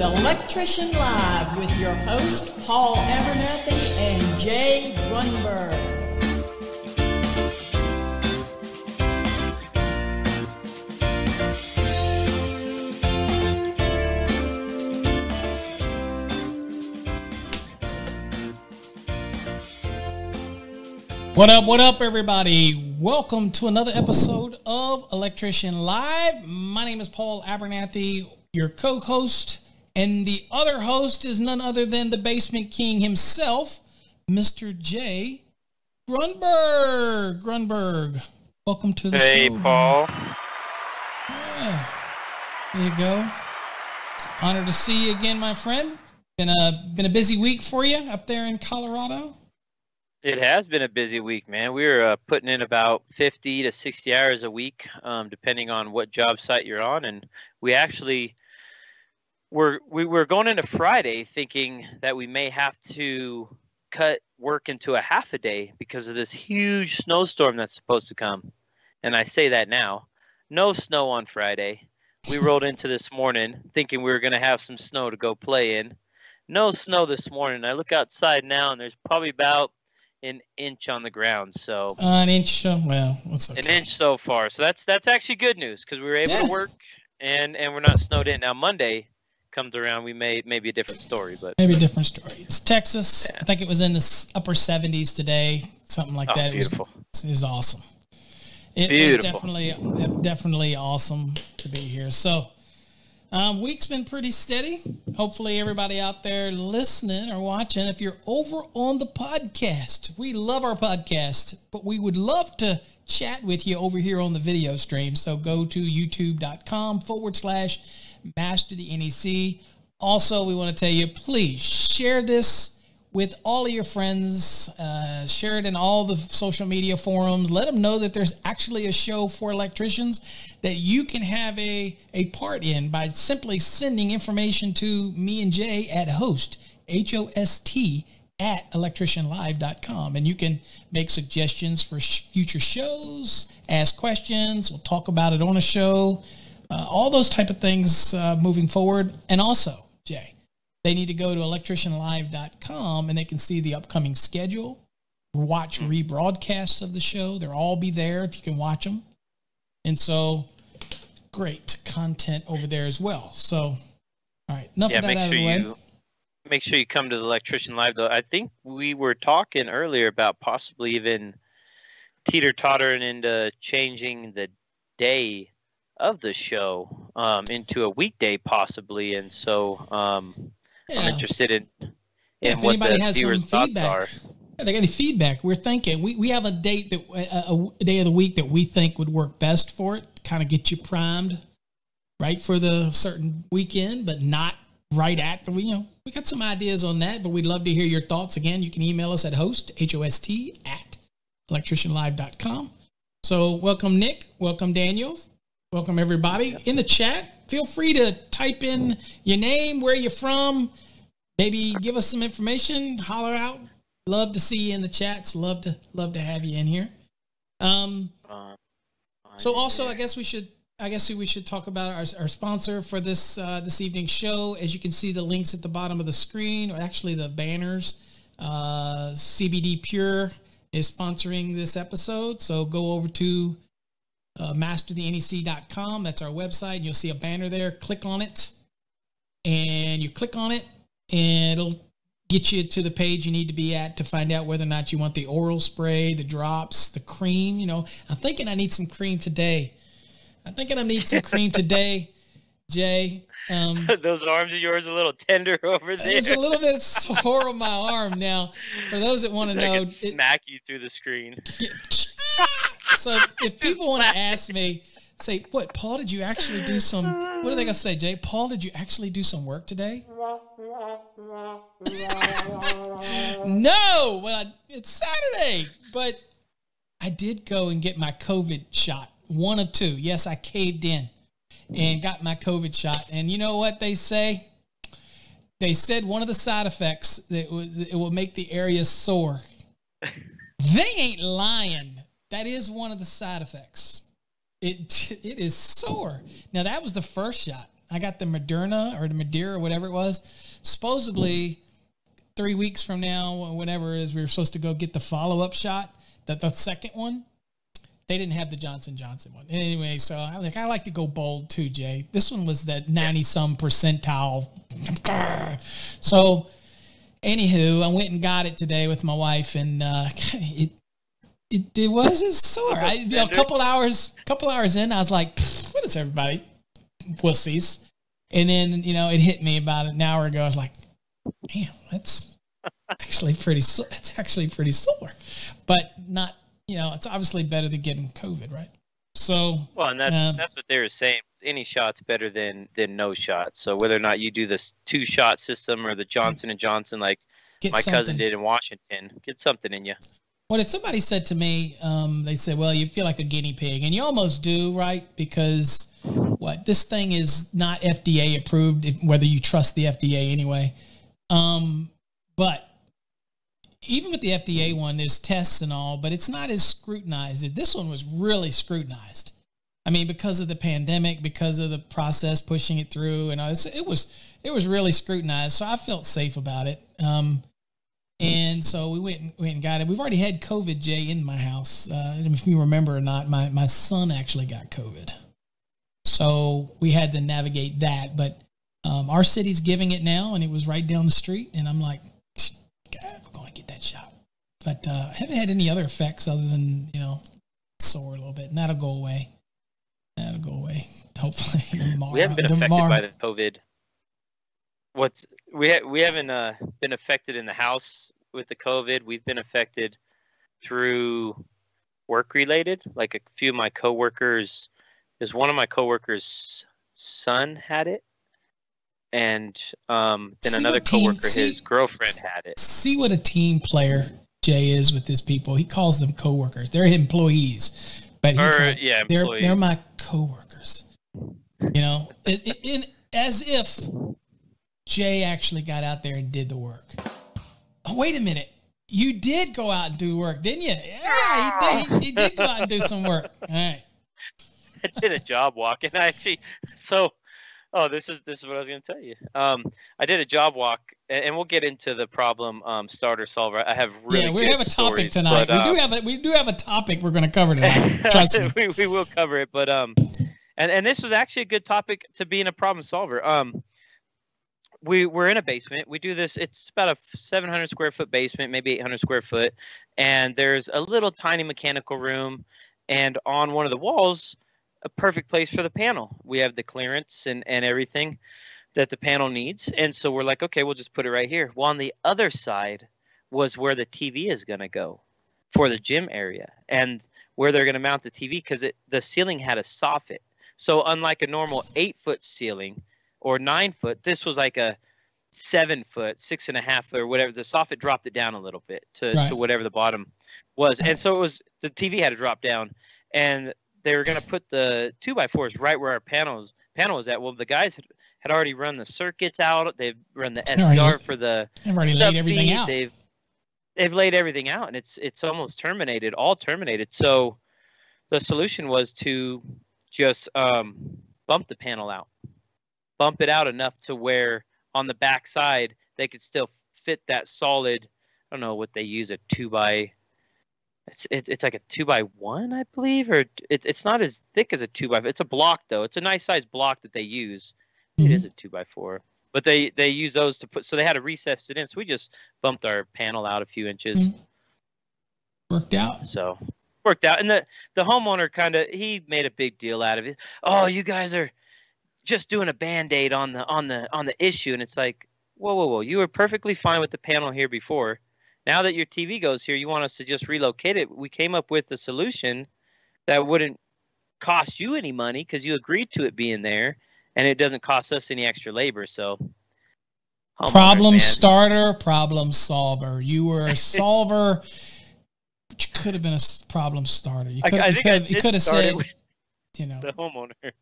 Electrician Live with your host, Paul Abernathy and Jay Grunberg. What up, what up, everybody? Welcome to another episode of Electrician Live. My name is Paul Abernathy, your co host, and the other host is none other than the Basement King himself, Mr. J. Grunberg. Grunberg, welcome to the Hey, show. Hey, Paul. Yeah. There you go. Honored to see you again, my friend. Been a been a busy week for you up there in Colorado. It has been a busy week, man. We're uh, putting in about 50 to 60 hours a week, um, depending on what job site you're on. And we actually were we were going into Friday thinking that we may have to cut work into a half a day because of this huge snowstorm that's supposed to come. And I say that now. No snow on Friday. We rolled into this morning thinking we were going to have some snow to go play in. No snow this morning. I look outside now and there's probably about an inch on the ground. So An inch. uh, Well, what's okay. an inch so far. So that's that's actually good news because we were able Yeah. to work and and we're not snowed in. Now Monday comes around, we may maybe a different story, but Maybe a different story. It's Texas. I think it was in the upper 70s today, something like oh, that. It was, beautiful. it was awesome. It Beautiful. was definitely definitely awesome to be here. So, um, week's been pretty steady. Hopefully, everybody out there listening or watching, if you're over on the podcast, we love our podcast, but we would love to chat with you over here on the video stream. So go to youtube.com forward slash master the NEC. Also, we want to tell you, please share this with all of your friends. Uh, share it in all the social media forums. Let them know that there's actually a show for electricians that you can have a, a part in by simply sending information to me and Jay at host, H O S T, at electricianlive.com. And you can make suggestions for sh- future shows, ask questions. We'll talk about it on a show. Uh, all those type of things uh, moving forward. And also, Jay, they need to go to electricianlive.com and they can see the upcoming schedule, watch rebroadcasts of the show. They'll all be there if you can watch them. And so, great content over there as well. So, all right, enough yeah, of that make out sure of the way. you make sure you come to the electrician live though. I think we were talking earlier about possibly even teeter tottering into changing the day of the show um, into a weekday possibly, and so um, I'm interested in Yeah, in if what anybody the viewers' thoughts feedback, are. Yeah, they got any feedback? We're thinking we, we have a date that a, a day of the week that we think would work best for it. Kind of get you primed, right for the certain weekend, but not right at the you know. We got some ideas on that, but we'd love to hear your thoughts. Again, you can email us at host h o s t at electricianlive.com. So welcome Nick, welcome Daniel, welcome everybody in the chat. Feel free to type in your name, where you're from, maybe give us some information, holler out. Love to see you in the chats. Love to love to have you in here. Um, Uh, so also, I guess we should I guess we should talk about our, our sponsor for this uh, this evening's show. As you can see, the links at the bottom of the screen, or actually the banners. Uh, CBD Pure is sponsoring this episode, so go over to uh, masterthenec.com. That's our website. You'll see a banner there. Click on it, and you click on it, and it'll get you to the page you need to be at to find out whether or not you want the oral spray, the drops, the cream. You know, I'm thinking I need some cream today. I'm thinking I need some cream today, Jay. Um, Those arms of yours a little tender over there. there's a little bit sore on my arm now. For those that want to know, can it- smack you through the screen. So if people want to ask me, say, "What, Paul? Did you actually do some? What are they gonna say, Jay? Paul, did you actually do some work today?" no, well, I, it's Saturday, but I did go and get my COVID shot, one of two. Yes, I caved in and got my COVID shot, and you know what they say? They said one of the side effects that was it will make the area sore. they ain't lying. That is one of the side effects. It it is sore. Now that was the first shot. I got the Moderna or the Madeira, whatever it was. Supposedly, three weeks from now, or whatever it is, we were supposed to go get the follow up shot. That the second one, they didn't have the Johnson Johnson one anyway. So I like I like to go bold too, Jay. This one was that ninety some percentile. so, anywho, I went and got it today with my wife, and uh, it it, it was a sore. I, you know, a couple hours, couple hours in, I was like, "What is everybody pussies?" And then you know, it hit me about an hour ago. I was like, "Man, that's actually pretty. It's actually pretty sore, but not. You know, it's obviously better than getting COVID, right?" So well, and that's um, that's what they were saying. Any shot's better than than no shot. So whether or not you do this two shot system or the Johnson and Johnson, like my something. cousin did in Washington, get something in you. What if somebody said to me, um, they said, well, you feel like a guinea pig. And you almost do, right? Because what? This thing is not FDA approved, whether you trust the FDA anyway. Um, but even with the FDA one, there's tests and all, but it's not as scrutinized. This one was really scrutinized. I mean, because of the pandemic, because of the process pushing it through, and all this, it was it was really scrutinized. So I felt safe about it. Um, and so we went and, went and got it. We've already had COVID, Jay, in my house. Uh, if you remember or not, my, my son actually got COVID. So we had to navigate that. But um, our city's giving it now, and it was right down the street. And I'm like, God, we're going to get that shot. But uh, I haven't had any other effects other than, you know, sore a little bit. And that'll go away. That'll go away. Hopefully tomorrow. We haven't been affected tomorrow. by the COVID what's we ha- we haven't uh, been affected in the house with the COVID. We've been affected through work related. Like a few of my coworkers, is one of my coworkers' son had it, and um, then see another coworker, see, his girlfriend had it. See what a team player Jay is with his people. He calls them coworkers. They're employees, but he's or, like, yeah, they're they're my coworkers. You know, in as if Jay actually got out there and did the work. Oh, wait a minute. You did go out and do work, didn't you? Yeah, he did, he did go out and do some work. All right. I did a job walk, and I actually so. Oh, this is this is what I was going to tell you. Um, I did a job walk, and we'll get into the problem um, starter solver. I have really yeah, we have a topic stories, tonight. But, we do uh, have a we do have a topic we're going to cover tonight. Trust me, we, we will cover it. But um, and and this was actually a good topic to be in a problem solver. Um, we we're in a basement. We do this. It's about a 700 square foot basement, maybe 800 square foot, and there's a little tiny mechanical room, and on one of the walls, a perfect place for the panel. We have the clearance and and everything that the panel needs, and so we're like, okay, we'll just put it right here. Well, on the other side was where the TV is gonna go for the gym area, and where they're gonna mount the TV because the ceiling had a soffit. So unlike a normal eight foot ceiling or nine foot. This was like a seven foot, six and a half foot, or whatever. The soffit dropped it down a little bit to, right. to whatever the bottom was, and so it was the TV had to drop down, and they were going to put the two by fours right where our panels panel was at. Well, the guys had, had already run the circuits out. They've run the SER for the. They've already laid everything out. They've they've laid everything out, and it's it's almost terminated, all terminated. So the solution was to just um, bump the panel out bump it out enough to where on the back side they could still fit that solid. I don't know what they use a two by. It's it's, it's like a two by one, I believe, or it, it's not as thick as a two by. It's a block though. It's a nice size block that they use. Mm-hmm. It is a two by four, but they they use those to put. So they had to recess it in. So we just bumped our panel out a few inches. Mm-hmm. Worked out. So worked out, and the the homeowner kind of he made a big deal out of it. Oh, you guys are just doing a band-aid on the on the on the issue and it's like whoa whoa whoa you were perfectly fine with the panel here before. Now that your tv goes here you want us to just relocate it. We came up with a solution that wouldn't cost you any money because you agreed to it being there and it doesn't cost us any extra labor so. Problem starter problem solver. You were a solver which could have been a problem starter. You could, you could have said you know. the homeowner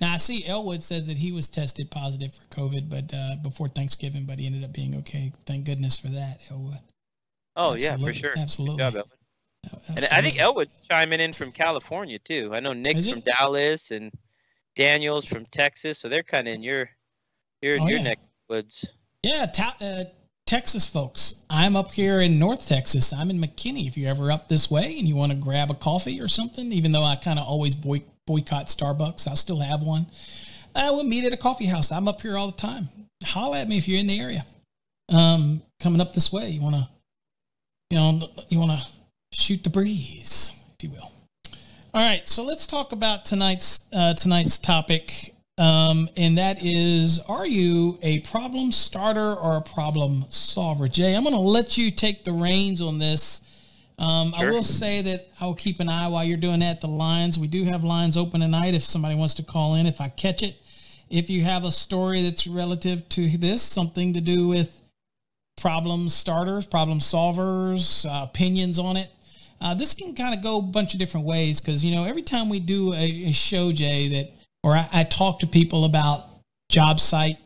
now I see Elwood says that he was tested positive for COVID, but uh, before Thanksgiving, but he ended up being okay. Thank goodness for that, Elwood. Oh Absolutely. yeah, for sure. Absolutely. Job, and I think Elwood's chiming in from California too. I know Nick's from Dallas, and Daniels from Texas, so they're kind of in your your Oh, your yeah. neck woods. Yeah, ta- uh, Texas folks. I'm up here in North Texas. I'm in McKinney. If you're ever up this way and you want to grab a coffee or something, even though I kind of always boy- boycott Starbucks, I still have one. I will meet at a coffee house. I'm up here all the time. Holla at me if you're in the area. Um, coming up this way, you want to, you know, you want to shoot the breeze, if you will. All right, so let's talk about tonight's uh, tonight's topic, um, and that is: Are you a problem starter or a problem solver? Jay, I'm going to let you take the reins on this. Um, I will say that I will keep an eye while you're doing that. The lines, we do have lines open tonight. If somebody wants to call in, if I catch it, if you have a story that's relative to this, something to do with problem starters, problem solvers, uh, opinions on it. Uh, this can kind of go a bunch of different ways because you know every time we do a, a show, Jay, that or I, I talk to people about job site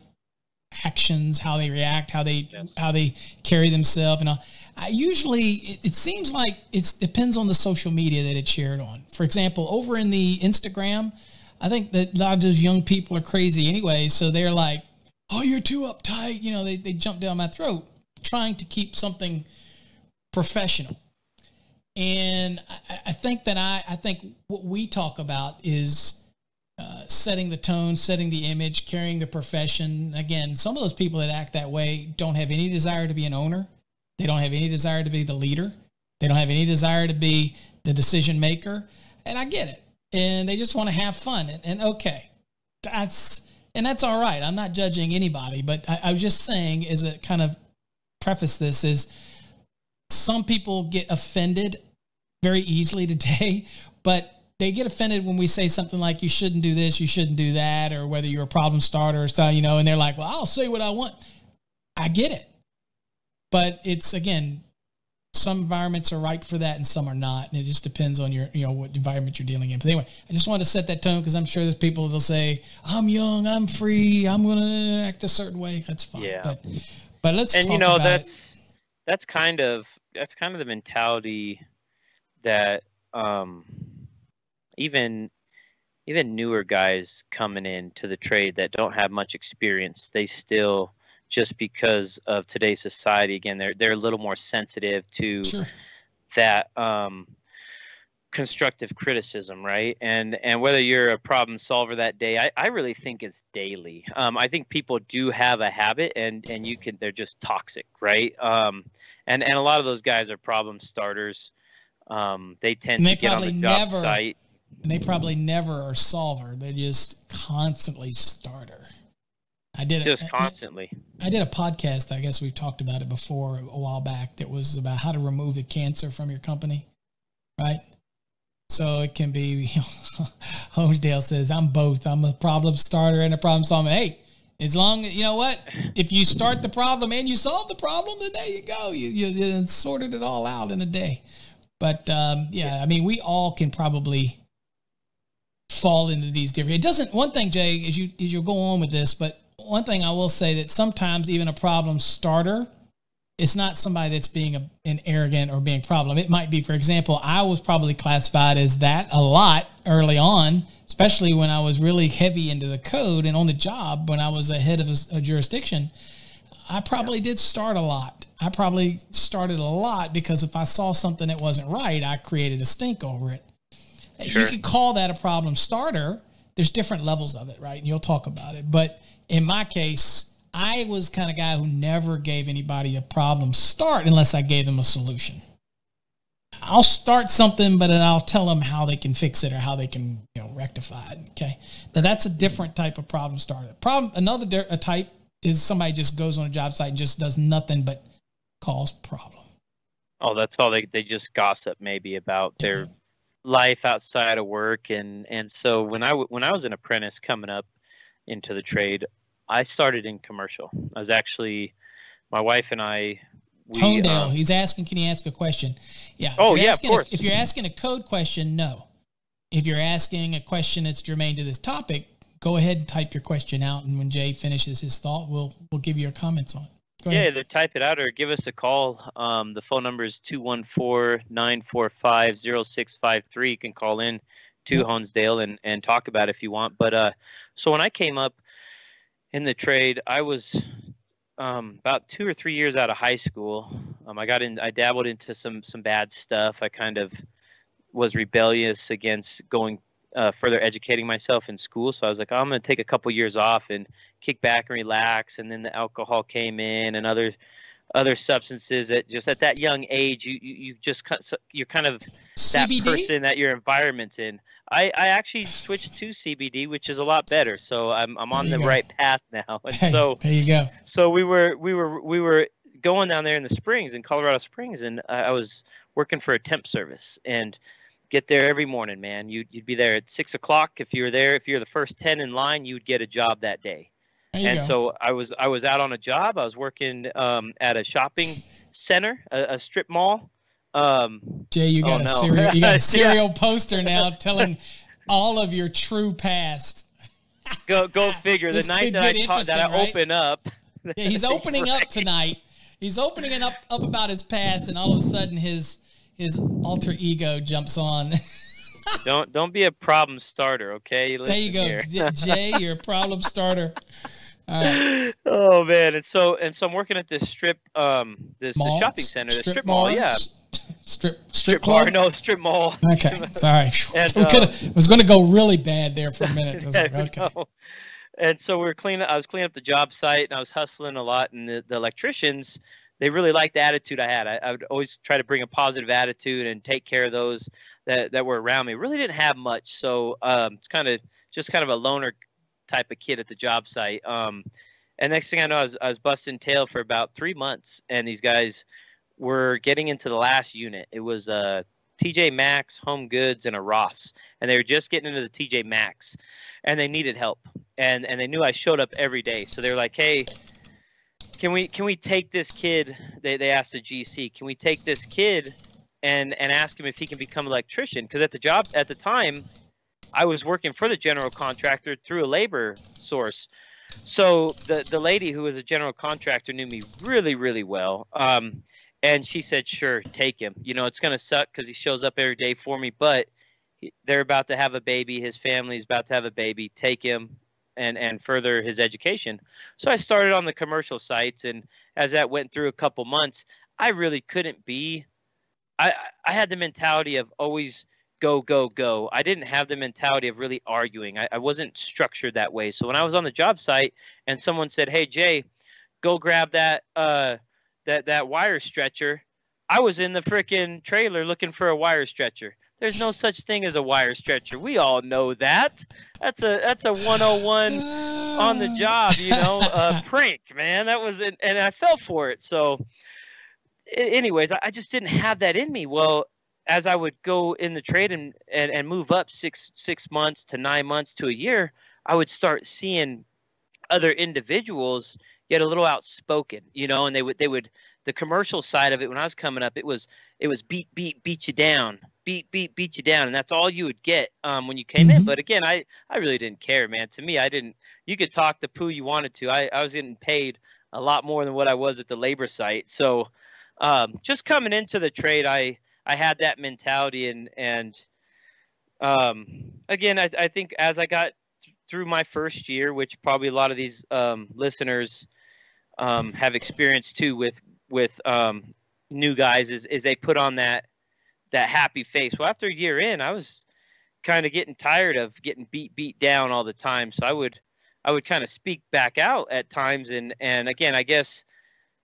actions, how they react, how they Yes. how they carry themselves, and all. I usually it, it seems like it depends on the social media that it's shared on. For example, over in the Instagram, I think that a lot of those young people are crazy anyway, so they're like, "Oh, you're too uptight," you know, they they jump down my throat trying to keep something professional. And I, I think that I, I think what we talk about is uh, setting the tone, setting the image, carrying the profession. Again, some of those people that act that way don't have any desire to be an owner. They don't have any desire to be the leader. They don't have any desire to be the decision maker. And I get it. And they just want to have fun. And, and okay, that's and that's all right. I'm not judging anybody, but I, I was just saying, as a kind of preface this, is some people get offended very easily today, but they get offended when we say something like you shouldn't do this, you shouldn't do that, or whether you're a problem starter or stuff, you know, and they're like, well, I'll say what I want. I get it. But it's again, some environments are ripe for that and some are not. And it just depends on your, you know, what environment you're dealing in. But anyway, I just wanted to set that tone because I'm sure there's people that'll say, I'm young, I'm free, I'm gonna act a certain way. That's fine. Yeah. But but let's and talk you know about it. that's that's kind of that's kind of the mentality that um even even newer guys coming into the trade that don't have much experience they still just because of today's society again they're they're a little more sensitive to Sure. that um constructive criticism right and and whether you're a problem solver that day i, I really think it's daily um, i think people do have a habit and and you can they're just toxic right um, and and a lot of those guys are problem starters um, they tend they to get on the job never- site and they probably never are solver. They're just constantly starter. I did just a, constantly I did a podcast. I guess we've talked about it before a while back. That was about how to remove the cancer from your company, right? So it can be. You know, Honesdale says, "I'm both. I'm a problem starter and a problem solver." Hey, as long you know what, if you start the problem and you solve the problem, then there you go. You you, you sorted it all out in a day. But um, yeah, I mean, we all can probably fall into these different. It doesn't. One thing, Jay, as you as you go on with this, but one thing I will say that sometimes even a problem starter, it's not somebody that's being a, an arrogant or being problem. It might be, for example, I was probably classified as that a lot early on, especially when I was really heavy into the code and on the job when I was a head of a, a jurisdiction. I probably did start a lot. I probably started a lot because if I saw something that wasn't right, I created a stink over it. You could call that a problem starter. There's different levels of it, right? And you'll talk about it. But in my case, I was kind of guy who never gave anybody a problem start unless I gave them a solution. I'll start something, but then I'll tell them how they can fix it or how they can you know rectify it. Okay, now that's a different type of problem starter. Problem another a type is somebody just goes on a job site and just does nothing but cause problem. oh that's all they, they just gossip maybe about their life outside of work and and so when I w- when I was an apprentice coming up into the trade, I started in commercial. I was actually my wife and I we Honesdale, um, he's asking, can you ask a question? Yeah. Oh, yeah, of asking a- course. if you're asking a code question, no. If you're asking a question that's germane to this topic, go ahead and type your question out, and when Jay finishes his thought, we'll we'll give you your comments on it. Go yeah, ahead. either type it out or give us a call. Um, the phone number is 214-945-0653. You can call in, to. Honesdale and and talk about it if you want. But uh, so when I came up in the trade, I was um, about two or three years out of high school. Um, I got in, I dabbled into some some bad stuff. I kind of was rebellious against going uh, further educating myself in school. So I was like, I'm going to take a couple years off and kick back and relax. And then the alcohol came in and other other substances that just at that young age you you, you just you're kind of that CBD. person that your environment's in. I, I actually switched to CBD, which is a lot better. So I'm I'm on the go. right path now. And Hey, so there you go. so we were we were we were going down there in the springs in colorado springs and i I was working for a temp service and get there every morning man you'd, you'd be there at six o'clock if you were there if you're the first 10 in line you'd get a job that day and go. so i was i was out on a job i was working um, at a shopping center a, a strip mall um, Jay, you Oh, got a no. serial, you got a serial poster now telling all of your true past. go go figure the night that i, ta- that I right? open up Yeah, he's opening up tonight. He's opening it up up about his past, and all of a sudden his his alter ego jumps on. don't don't be a problem starter okay there you go, Jay. You're a problem starter. Right. oh man and so and so i'm working at this strip um this, this shopping center the strip, mall yeah Strip strip, strip club. bar no strip mall Okay, sorry. And, uh, could've- it was going to go really bad there for a minute. I was like, okay. no. and so we were cleaning i was cleaning up the job site and i was hustling a lot and the, the electricians they really liked the attitude i had I, I would always try to bring a positive attitude and take care of those that, that were around me really didn't have much so um it's kind of just kind of a loner type of kid at the job site. Um and next thing i know i was, I was busting tail for about three months and these guys were getting into the last unit. It was uh tj maxx home goods and a ross and they were just getting into the tj maxx and they needed help. And and they knew I showed up every day. So they were like hey can we can we take this kid? They, they asked the GC can we take this kid and and ask him if he can become an electrician? Because at the job at the time I was working for the general contractor through a labor source. So the the lady who was a general contractor knew me really really well um and she said sure take him. You know it's going to suck because he shows up every day for me but they're about to have a baby his family's about to have a baby take him and and further his education. So i started on the commercial sites and as that went through a couple months i really couldn't be i i had the mentality of always go go go i didn't have the mentality of really arguing i, I wasn't structured that way so when i was on the job site and someone said hey jay go grab that uh that that wire stretcher i was in the frickin' trailer looking for a wire stretcher there's no such thing as a wire stretcher. We all know that. That's a that's a 101 on the job, you know, uh, prank, man. That was and I fell for it. So, anyways, I just didn't have that in me. Well, as I would go in the trade and, and, and move up six six months to nine months to a year, I would start seeing other individuals get a little outspoken, you know, and they would they would the commercial side of it when I was coming up, it was it was beat beat beat you down, beat beat beat you down, and that's all you would get um, when you came in. Mhm. But again, I I really didn't care, man. To me, I didn't. You could talk the poo you wanted to. I I was getting paid a lot more than what I was at the labor site. So um, just coming into the trade, I I had that mentality and and um, again, I I think as I got th- through my first year, which probably a lot of these um, listeners um, have experienced too with with um, new guys is is they put on that that happy face. Well, after a year in, I was kind of getting tired of getting beat beat down all the time. So I would I would kind of speak back out at times and and again, I guess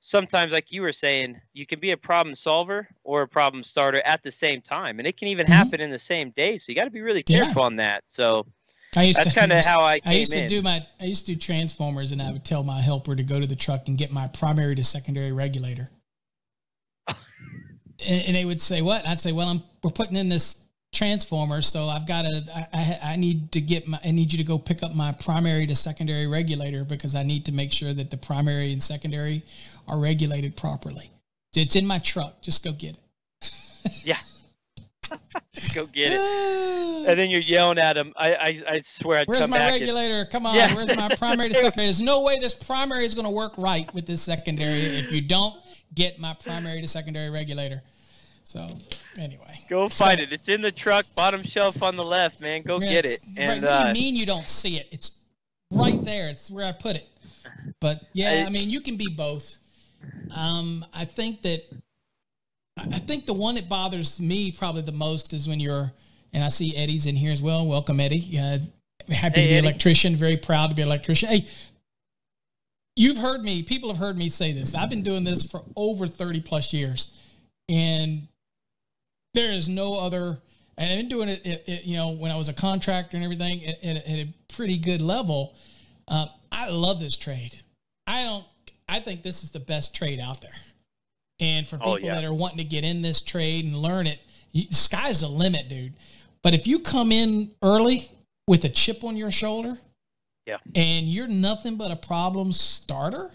sometimes like you were saying, you can be a problem solver or a problem starter at the same time. And it can even Mhm. happen in the same day. So you got to be really Yeah. careful on that. So I used that's to- kind of how I came I used to in. do my I used to do transformers, and I would tell my helper to go to the truck and get my primary to secondary regulator. and, and they would say, "What?" And I'd say, "Well, I'm we're putting in this transformer, so I've got to I, I I need to get my I need you to go pick up my primary to secondary regulator because I need to make sure that the primary and secondary are regulated properly. It's in my truck. Just go get it." yeah. Go get it. And then you're yelling at him. I I, I swear I'd Where's come my back and- regulator? Come on, Yeah. where's my primary to secondary? There's no way this primary is going to work right with this secondary if you don't get my primary to secondary regulator. So anyway, go find so, it. It's in the truck, bottom shelf on the left, man. Go get it. And right, what do you uh, mean you don't see it? It's right there. It's where I put it. But yeah, I, I mean, you can be both. Um, I think that I think the one that bothers me probably the most is when you're, and I see Eddie's in here as well. Welcome, Eddie. Uh, happy hey, to be an electrician. Very proud to be an electrician. Hey, you've heard me. People have heard me say this. I've been doing this for over thirty plus years, and there is no other. And I've been doing it, it, it you know, when I was a contractor and everything at, at, at a pretty good level. Uh, I love this trade. I don't. I think this is the best trade out there. And for oh, people oh, yeah. that are wanting to get in this trade and learn it, you, sky's the limit, dude. But if you come in early with a chip on your shoulder, yeah, and you're nothing but a problem starter,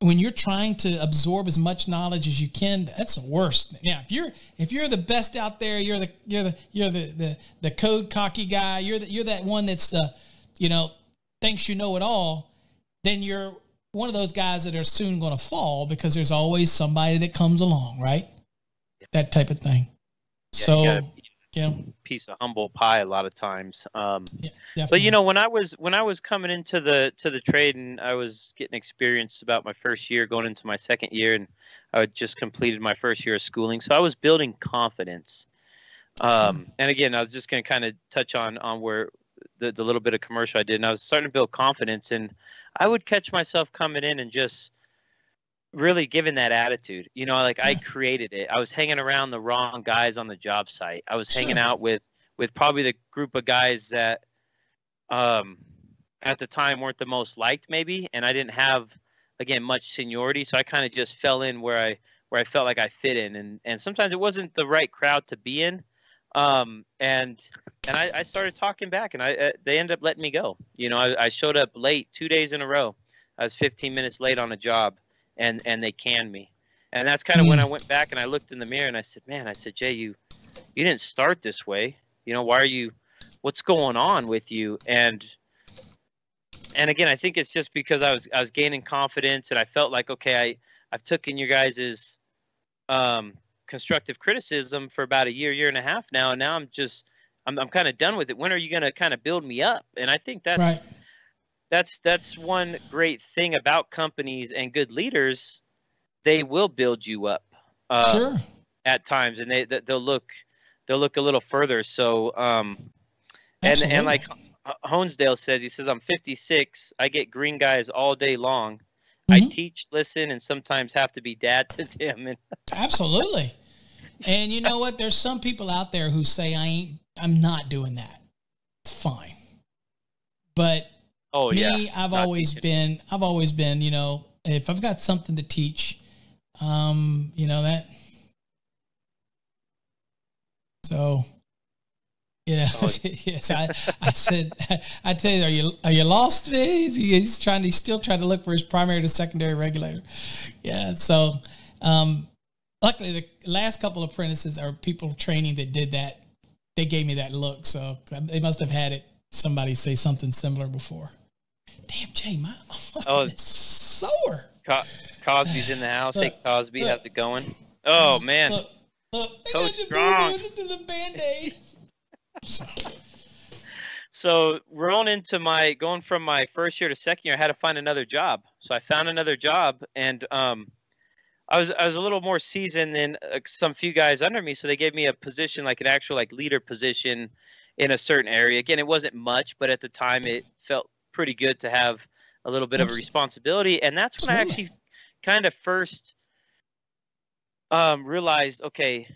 when you're trying to absorb as much knowledge as you can, that's the worst. Yeah, if you're if you're the best out there, you're the you're the you're the the, the code cocky guy. You're the, you're that one that's the you know thinks you know it all. Then you're one of those guys that are soon going to fall because there's always somebody that comes along, right? That type of thing. Yeah, so, yeah, piece of humble pie a lot of times. Um, yeah, but you know, when I was when I was coming into the to the trade and I was getting experience about my first year, going into my second year, and I had just completed my first year of schooling, so I was building confidence. Um, and again, I was just going to kind of touch on on where the, the little bit of commercial I did, and I was starting to build confidence. And I would catch myself coming in and just really giving that attitude. You know, like yeah. I created it. I was hanging around the wrong guys on the job site. I was sure. hanging out with with probably the group of guys that um at the time weren't the most liked maybe and I didn't have again much seniority so I kind of just fell in where I where I felt like I fit in and and sometimes it wasn't the right crowd to be in um, and and I, I, started talking back, and I uh, they ended up letting me go. You know, I, I, showed up late two days in a row. I was 15 minutes late on a job, and and they canned me. And that's kind of mm. when I went back and I looked in the mirror and I said, "Man, I said, Jay, you you didn't start this way. You know, why are you? What's going on with you?" And and again, I think it's just because I was I was gaining confidence and I felt like, okay, I I've taken your guys's um, constructive criticism for about a year, year and a half now, and now I'm just I'm I'm kind of done with it. When are you going to kind of build me up? And I think that's right. that's that's one great thing about companies and good leaders. They will build you up uh, sure. at times, and they they'll look they'll look a little further. So um, and and like Honesdale says, he says I'm 56. I get green guys all day long. Mm-hmm. I teach, listen, and sometimes have to be dad to them. And Absolutely. And you know what? There's some people out there who say I ain't I'm not doing that. It's fine. But oh me, yeah, I've not always teaching. been I've always been, you know, if I've got something to teach, um, you know that so yeah, oh. yes. I, I said, I tell you, are you are you lost? He's, he's trying. He's still trying to look for his primary to secondary regulator. Yeah. So, um, luckily, the last couple of apprentices or people training that did that, they gave me that look. So they must have had it. Somebody say something similar before. Damn, Jay, my oh, it's sore. Co- Cosby's in the house. Look, hey, Cosby, look, how's it going? Oh man, look, look, Coach Strong. The band-aid. so rolling into my going from my first year to second year, I had to find another job. So I found another job, and um, I was I was a little more seasoned than uh, some few guys under me, so they gave me a position like an actual like leader position in a certain area. Again, it wasn't much, but at the time it felt pretty good to have a little bit of a responsibility, and that's when I actually kind of first um, realized, okay,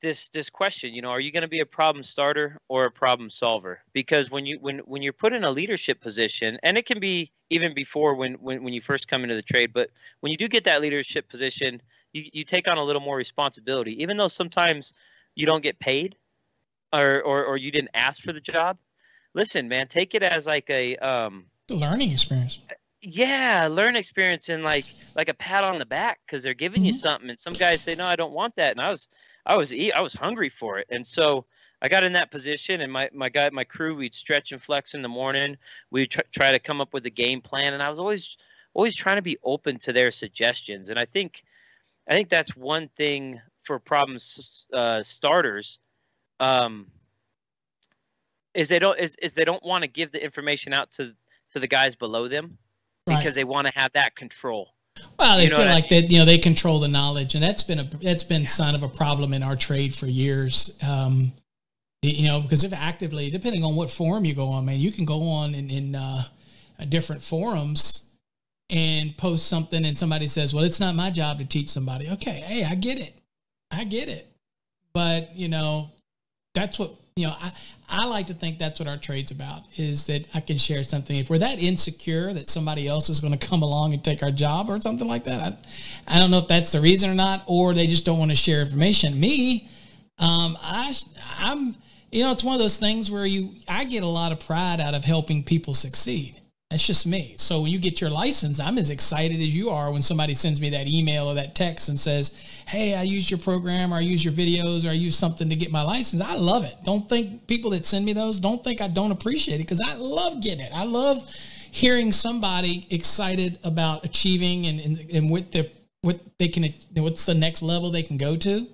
this this question you know are you going to be a problem starter or a problem solver? Because when you when when you're put in a leadership position and it can be even before when when, when you first come into the trade but when you do get that leadership position you, you take on a little more responsibility even though sometimes you don't get paid or, or or you didn't ask for the job. Listen man take it as like a um the learning experience. Yeah learn experience and like like a pat on the back because they're giving mm-hmm. you something and some guys say no i don't want that and i was I was I was hungry for it, and so I got in that position, and my my guy, my crew, we'd stretch and flex in the morning. We'd tr- try to come up with a game plan, and I was always always trying to be open to their suggestions. And I think I think that's one thing for problem uh, starters um, is they don't is, is they don't want to give the information out to to the guys below them because they want to have that control. Well, they you know feel like I mean? that you know they control the knowledge, and that's been a that's been yeah. sign of a problem in our trade for years. Um, you know, because if actively, depending on what forum you go on, man, you can go on in, in uh, different forums and post something, and somebody says, "Well, it's not my job to teach somebody." Okay, hey, I get it, I get it, but you know, that's what you know. I I like to think that's what our trade's about is that I can share something. If we're that insecure that somebody else is going to come along and take our job or something like that, I, I don't know if that's the reason or not, or they just don't want to share information. Me, um, I I'm you know, it's one of those things where you I get a lot of pride out of helping people succeed. That's just me. So when you get your license, I'm as excited as you are when somebody sends me that email or that text and says, "Hey, I used your program, or I used your videos, or I used something to get my license." I love it. Don't think people that send me those don't think I don't appreciate it because I love getting it. I love hearing somebody excited about achieving and and, and what the what they can what's the next level they can go to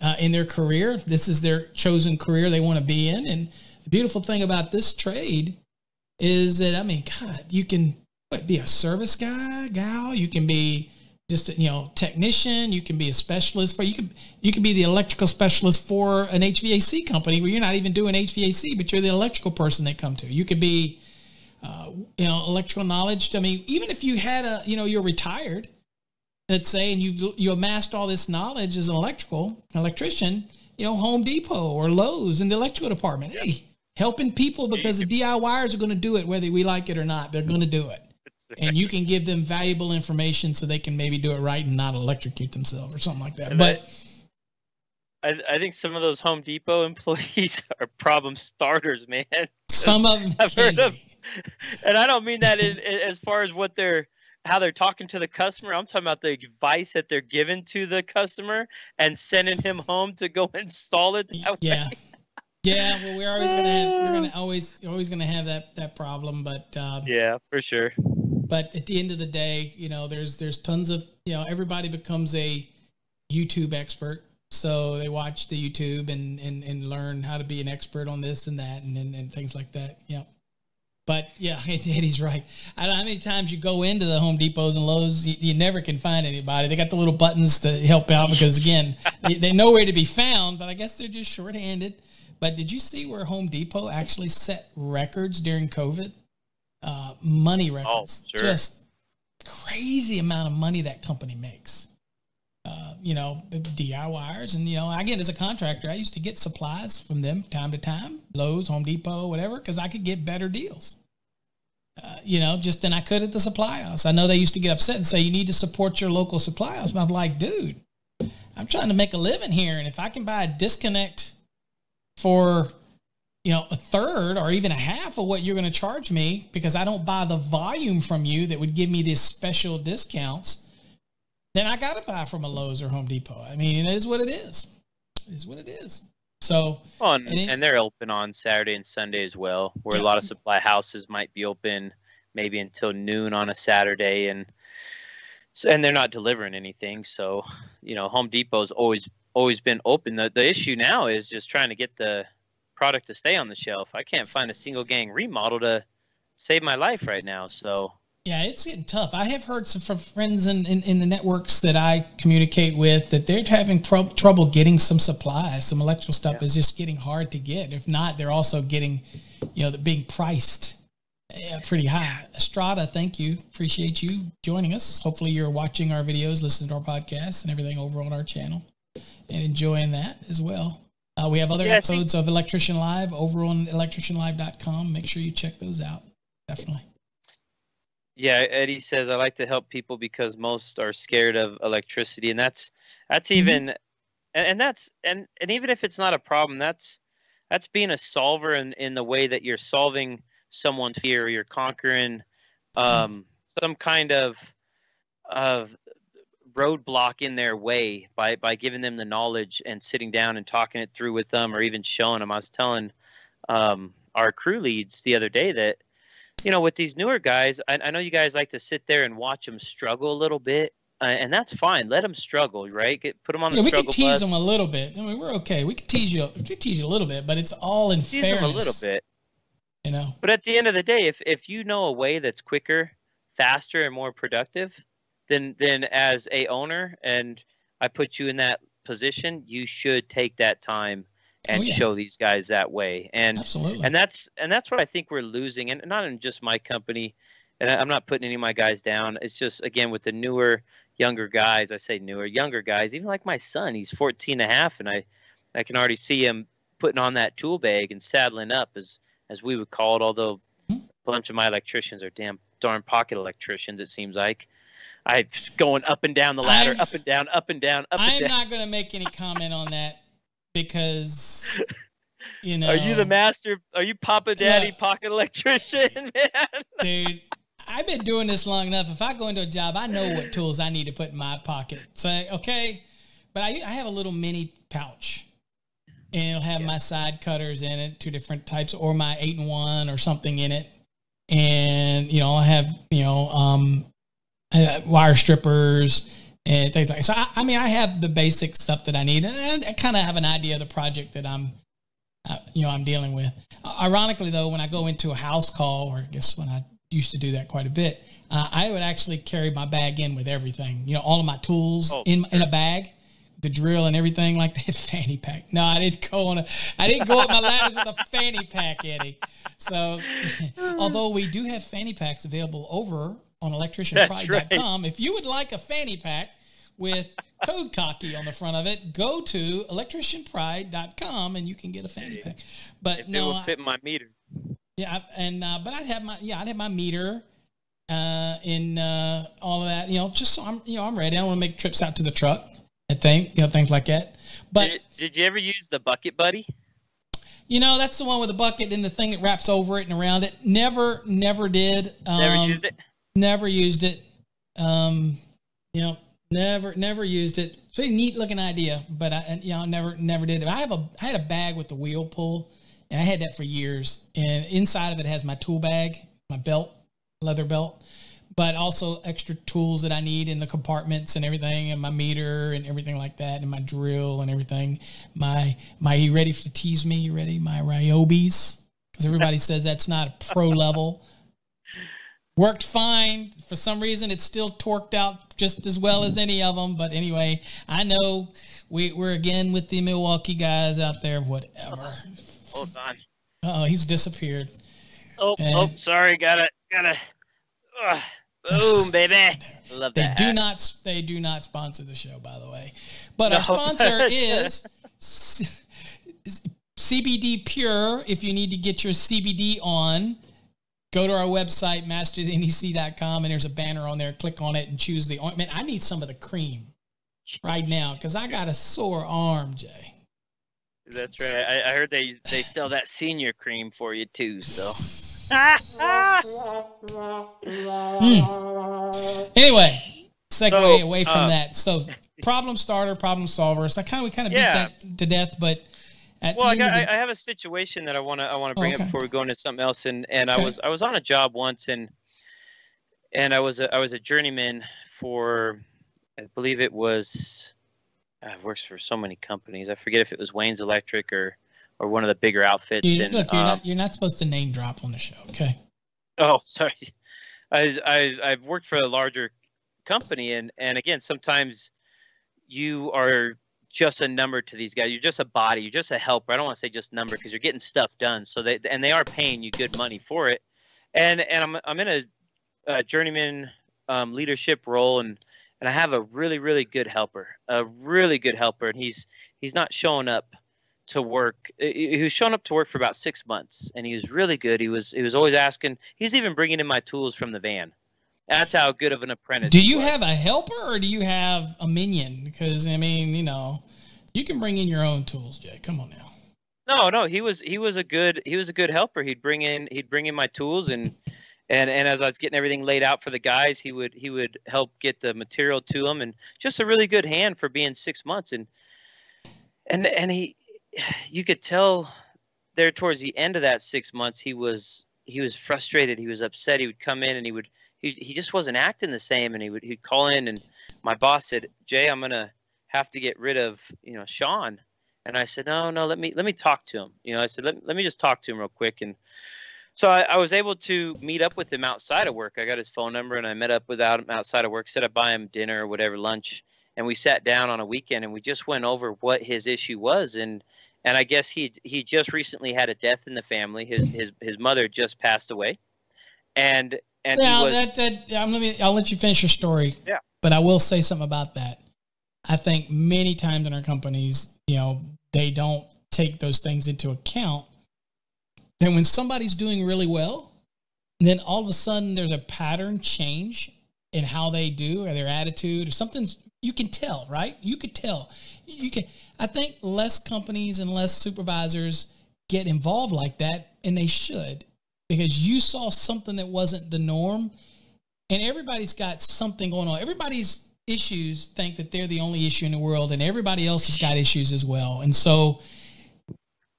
uh, in their career. This is their chosen career they want to be in, and the beautiful thing about this trade is that I mean, God, you can what, be a service guy, gal. You can be just a, you know technician. You can be a specialist for you could you can be the electrical specialist for an HVAC company where you're not even doing HVAC, but you're the electrical person they come to. You could be uh, you know electrical knowledge. I mean, even if you had a you know you're retired, let's say, and you've you amassed all this knowledge as an electrical electrician, you know, Home Depot or Lowe's in the electrical department. Hey, helping people because the DIYers are going to do it whether we like it or not. They're going to do it. And you can give them valuable information so they can maybe do it right and not electrocute themselves or something like that. And but I, I think some of those Home Depot employees are problem starters, man. Some of them I've heard of, and I don't mean that in, as far as what they're how they're talking to the customer. I'm talking about the advice that they're giving to the customer and sending him home to go install it. yeah, yeah, well, we're always gonna have, we're gonna always always gonna have that that problem, but um, yeah, for sure. But at the end of the day, you know, there's there's tons of you know everybody becomes a YouTube expert, so they watch the YouTube and and, and learn how to be an expert on this and that and and, and things like that. Yeah. But yeah, Eddie's right. I don't know how many times you go into the Home Depots and Lowe's, you, you never can find anybody. They got the little buttons to help out because again, they, they know where to be found, but I guess they're just shorthanded. But did you see where Home Depot actually set records during COVID? Uh, money oh, records. Oh, sure. Just crazy amount of money that company makes. Uh, you know, DIYers. And, you know, again, as a contractor, I used to get supplies from them time to time, Lowe's, Home Depot, whatever, because I could get better deals. Uh, you know, just than I could at the supply house. I know they used to get upset and say, you need to support your local supply house. But I'm like, dude, I'm trying to make a living here. And if I can buy a disconnect for you know a third or even a half of what you're going to charge me because I don't buy the volume from you that would give me these special discounts, then I got to buy from a Lowe's or Home Depot. I mean, it is what it is. It is what it is. So, and, and, it, and, they're open on Saturday and Sunday as well, where yeah. a lot of supply houses might be open maybe until noon on a Saturday, and and they're not delivering anything. So, you know, Home Depot's always always been open. The, the issue now is just trying to get the product to stay on the shelf. I can't find a single gang remodel to save my life right now. So yeah, it's getting tough. I have heard some from friends in, in, in the networks that I communicate with that they're having trouble getting some supplies. Some electrical stuff yeah. is just getting hard to get. If not, they're also getting, you know, being priced yeah, pretty high. Estrada, thank you. Appreciate you joining us. Hopefully, you're watching our videos, listening to our podcasts, and everything over on our channel and enjoying that as well. Uh, we have other yeah, episodes of Electrician Live over on electricianlive.com. Make sure you check those out. Definitely. Yeah, Eddie says I like to help people because most are scared of electricity, and that's that's mm-hmm. even, and, and that's and and even if it's not a problem, that's that's being a solver in in the way that you're solving someone's fear, or you're conquering mm-hmm. um, some kind of of roadblock in their way by by giving them the knowledge and sitting down and talking it through with them or even showing them. I was telling um, our crew leads the other day that you know with these newer guys, I, I know you guys like to sit there and watch them struggle a little bit uh, and that's fine. Let them struggle, right? Get put them on the Yeah, we struggle can tease bus. them a little bit. I mean, we're okay. We can tease you. We can tease you a little bit, but it's all in tease fairness. them a little bit. You know. But at the end of the day, if if you know a way that's quicker, faster, and more productive, then then as a owner, and I put you in that position, you should take that time and Oh, yeah. show these guys that way. And Absolutely. and that's and that's what I think we're losing, and not in just my company. And I'm not putting any of my guys down. It's just again with the newer, younger guys. I say newer, younger guys. Even like my son, he's 14 and a half, and I, I can already see him putting on that tool bag and saddling up, as as we would call it. Although Hmm. a bunch of my electricians are damn darn pocket electricians. It seems like. I going up and down the ladder, I'm- up and down, up and down, up and I'm down. not going to make any comment on that because you know. Are you the master? Are you Papa Daddy Look. pocket electrician, man? dude? I've been doing this long enough. If I go into a job, I know what tools I need to put in my pocket. Say, okay, but I, I have a little mini pouch, and it'll have my side cutters in it, two different types, or my eight and one or something in it, and you know I have you know um, uh, wire strippers and things like. So I, I mean, I have the basic stuff that I need, and I kind of have an idea of the project that I'm uh, you know I'm dealing with. Uh, ironically, though, when I go into a house call, or I guess when I used to do that quite a bit, uh, I would actually carry my bag in with everything. You know, all of my tools Oh, in in a bag, the drill and everything like that. Fanny pack. No, I didn't go on a. I didn't go up my ladders with a fanny pack, Eddie. So, although we do have fanny packs available over on electricianpride.com, if you would like a fanny pack with code cocky on the front of it, go to electricianpride.com and you can get a fanny pack. But If it no, will I- fit my meter. yeah, and uh, but I'd have my yeah, I'd have my meter uh, in uh, all of that. You know, just so I'm you know I'm ready. I don't want to make trips out to the truck. I think you know things like that. But did, did you ever use the bucket buddy? you know that's the one with the bucket and the thing that wraps over it and around it. Never, never did. Um, Never used it. Never used it. Um, you know, never, never used it. It's a very neat looking idea, but I, you know, never, never did it. I have a, I had a bag with the wheel pull, and I had that for years. And inside of it has my tool bag, my belt, leather belt, but also extra tools that I need in the compartments and everything, and my meter and everything like that, and my drill and everything. My, my, you ready to tease me? You ready? My Ryobis, because everybody says that's not a pro level worked fine. For some reason, it's still torqued out just as well as any of them. But anyway, I know we, we're again with the Milwaukee guys out there. Whatever. Hold on. Oh, he's disappeared. Oh, oh, sorry. Gotta, gotta. Ugh. boom, baby. Love They that. do not. They do not sponsor the show, by the way. But No. our sponsor is CBD Pure. If you need to get your CBD on, go to our website masternec.com, and there's a banner on there. Click on it and choose the ointment. I need some of the cream right now because I got a sore arm, Jay. That's right. I, I heard they they sell that senior cream for you too. So. Anyway, segue So, away from uh, that. So, problem starter, problem solver. So, I kind of we kind of beat that to death, but at Well, I got. the, I have a situation that I want to. I want to Oh, bring okay. up before we go into something else. And and I was I was on a job once, and and I was a, I was a journeyman for, I believe it was, I've worked for so many companies. I forget if it was Wayne's Electric or or one of the bigger outfits. you, and, look, you're um, not you're not supposed to name drop on the show, okay? Oh, sorry. I, I I've worked for a larger company, and and again, sometimes you are just a number to these guys. You're just a body. You're just a helper. I don't want to say just number because you're getting stuff done. So they and they are paying you good money for it. And and I'm I'm in a, a journeyman um, leadership role, and and I have a really really good helper, a really good helper, and he's he's not showing up to work. He was showing up to work for about six months, and he was really good. He was he was always asking. He's even bringing in my tools from the van. That's how good of an apprentice. Do you was. have a helper or do you have a minion? Because I mean, you know, you can bring in your own tools, Jay. Come on now. No, no, he was he was a good he was a good helper. He'd bring in he'd bring in my tools and and and as I was getting everything laid out for the guys, he would he would help get the material to them and just a really good hand for being six months and and and he you could tell there towards the end of that six months he was he was frustrated he was upset he would come in and he would he, he just wasn't acting the same and he would he'd call in and my boss said, Jay, I'm gonna have to get rid of you know Sean. And I said, no, no, let me let me talk to him. You know, I said, let, let me just talk to him real quick. And so I, I was able to meet up with him outside of work. I got his phone number and I met up without him outside of work. Said I'd buy him dinner or whatever lunch. And we sat down on a weekend and we just went over what his issue was. And and I guess he he just recently had a death in the family. His his his mother just passed away. And and now was, that that I'm let me I'll let you finish your story. Yeah. But I will say something about that. I think many times in our companies, you know, they don't take those things into account. Then when somebody's doing really well, then all of a sudden there's a pattern change in how they do or their attitude or something you can tell, right? You could tell. You can I think less companies and less supervisors get involved like that and they should because you saw something that wasn't the norm and everybody's got something going on. Everybody's issues think that they're the only issue in the world and everybody else has got issues as well. And so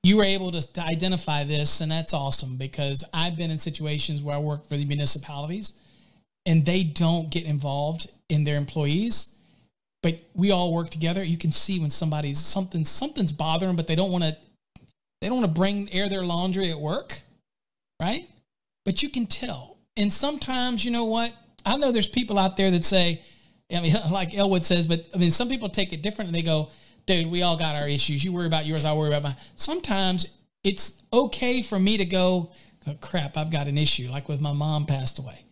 you were able to, to identify this and that's awesome because I've been in situations where I work for the municipalities and they don't get involved in their employees but we all work together. You can see when somebody's something something's bothering but they don't want to they don't want to bring air their laundry at work right? But you can tell. And sometimes you know what? I know there's people out there that say I mean, like Elwood says, but I mean, some people take it different and they go, dude, we all got our issues. You worry about yours, I worry about mine. Sometimes it's okay for me to go, oh, crap, I've got an issue, like with my mom passed away.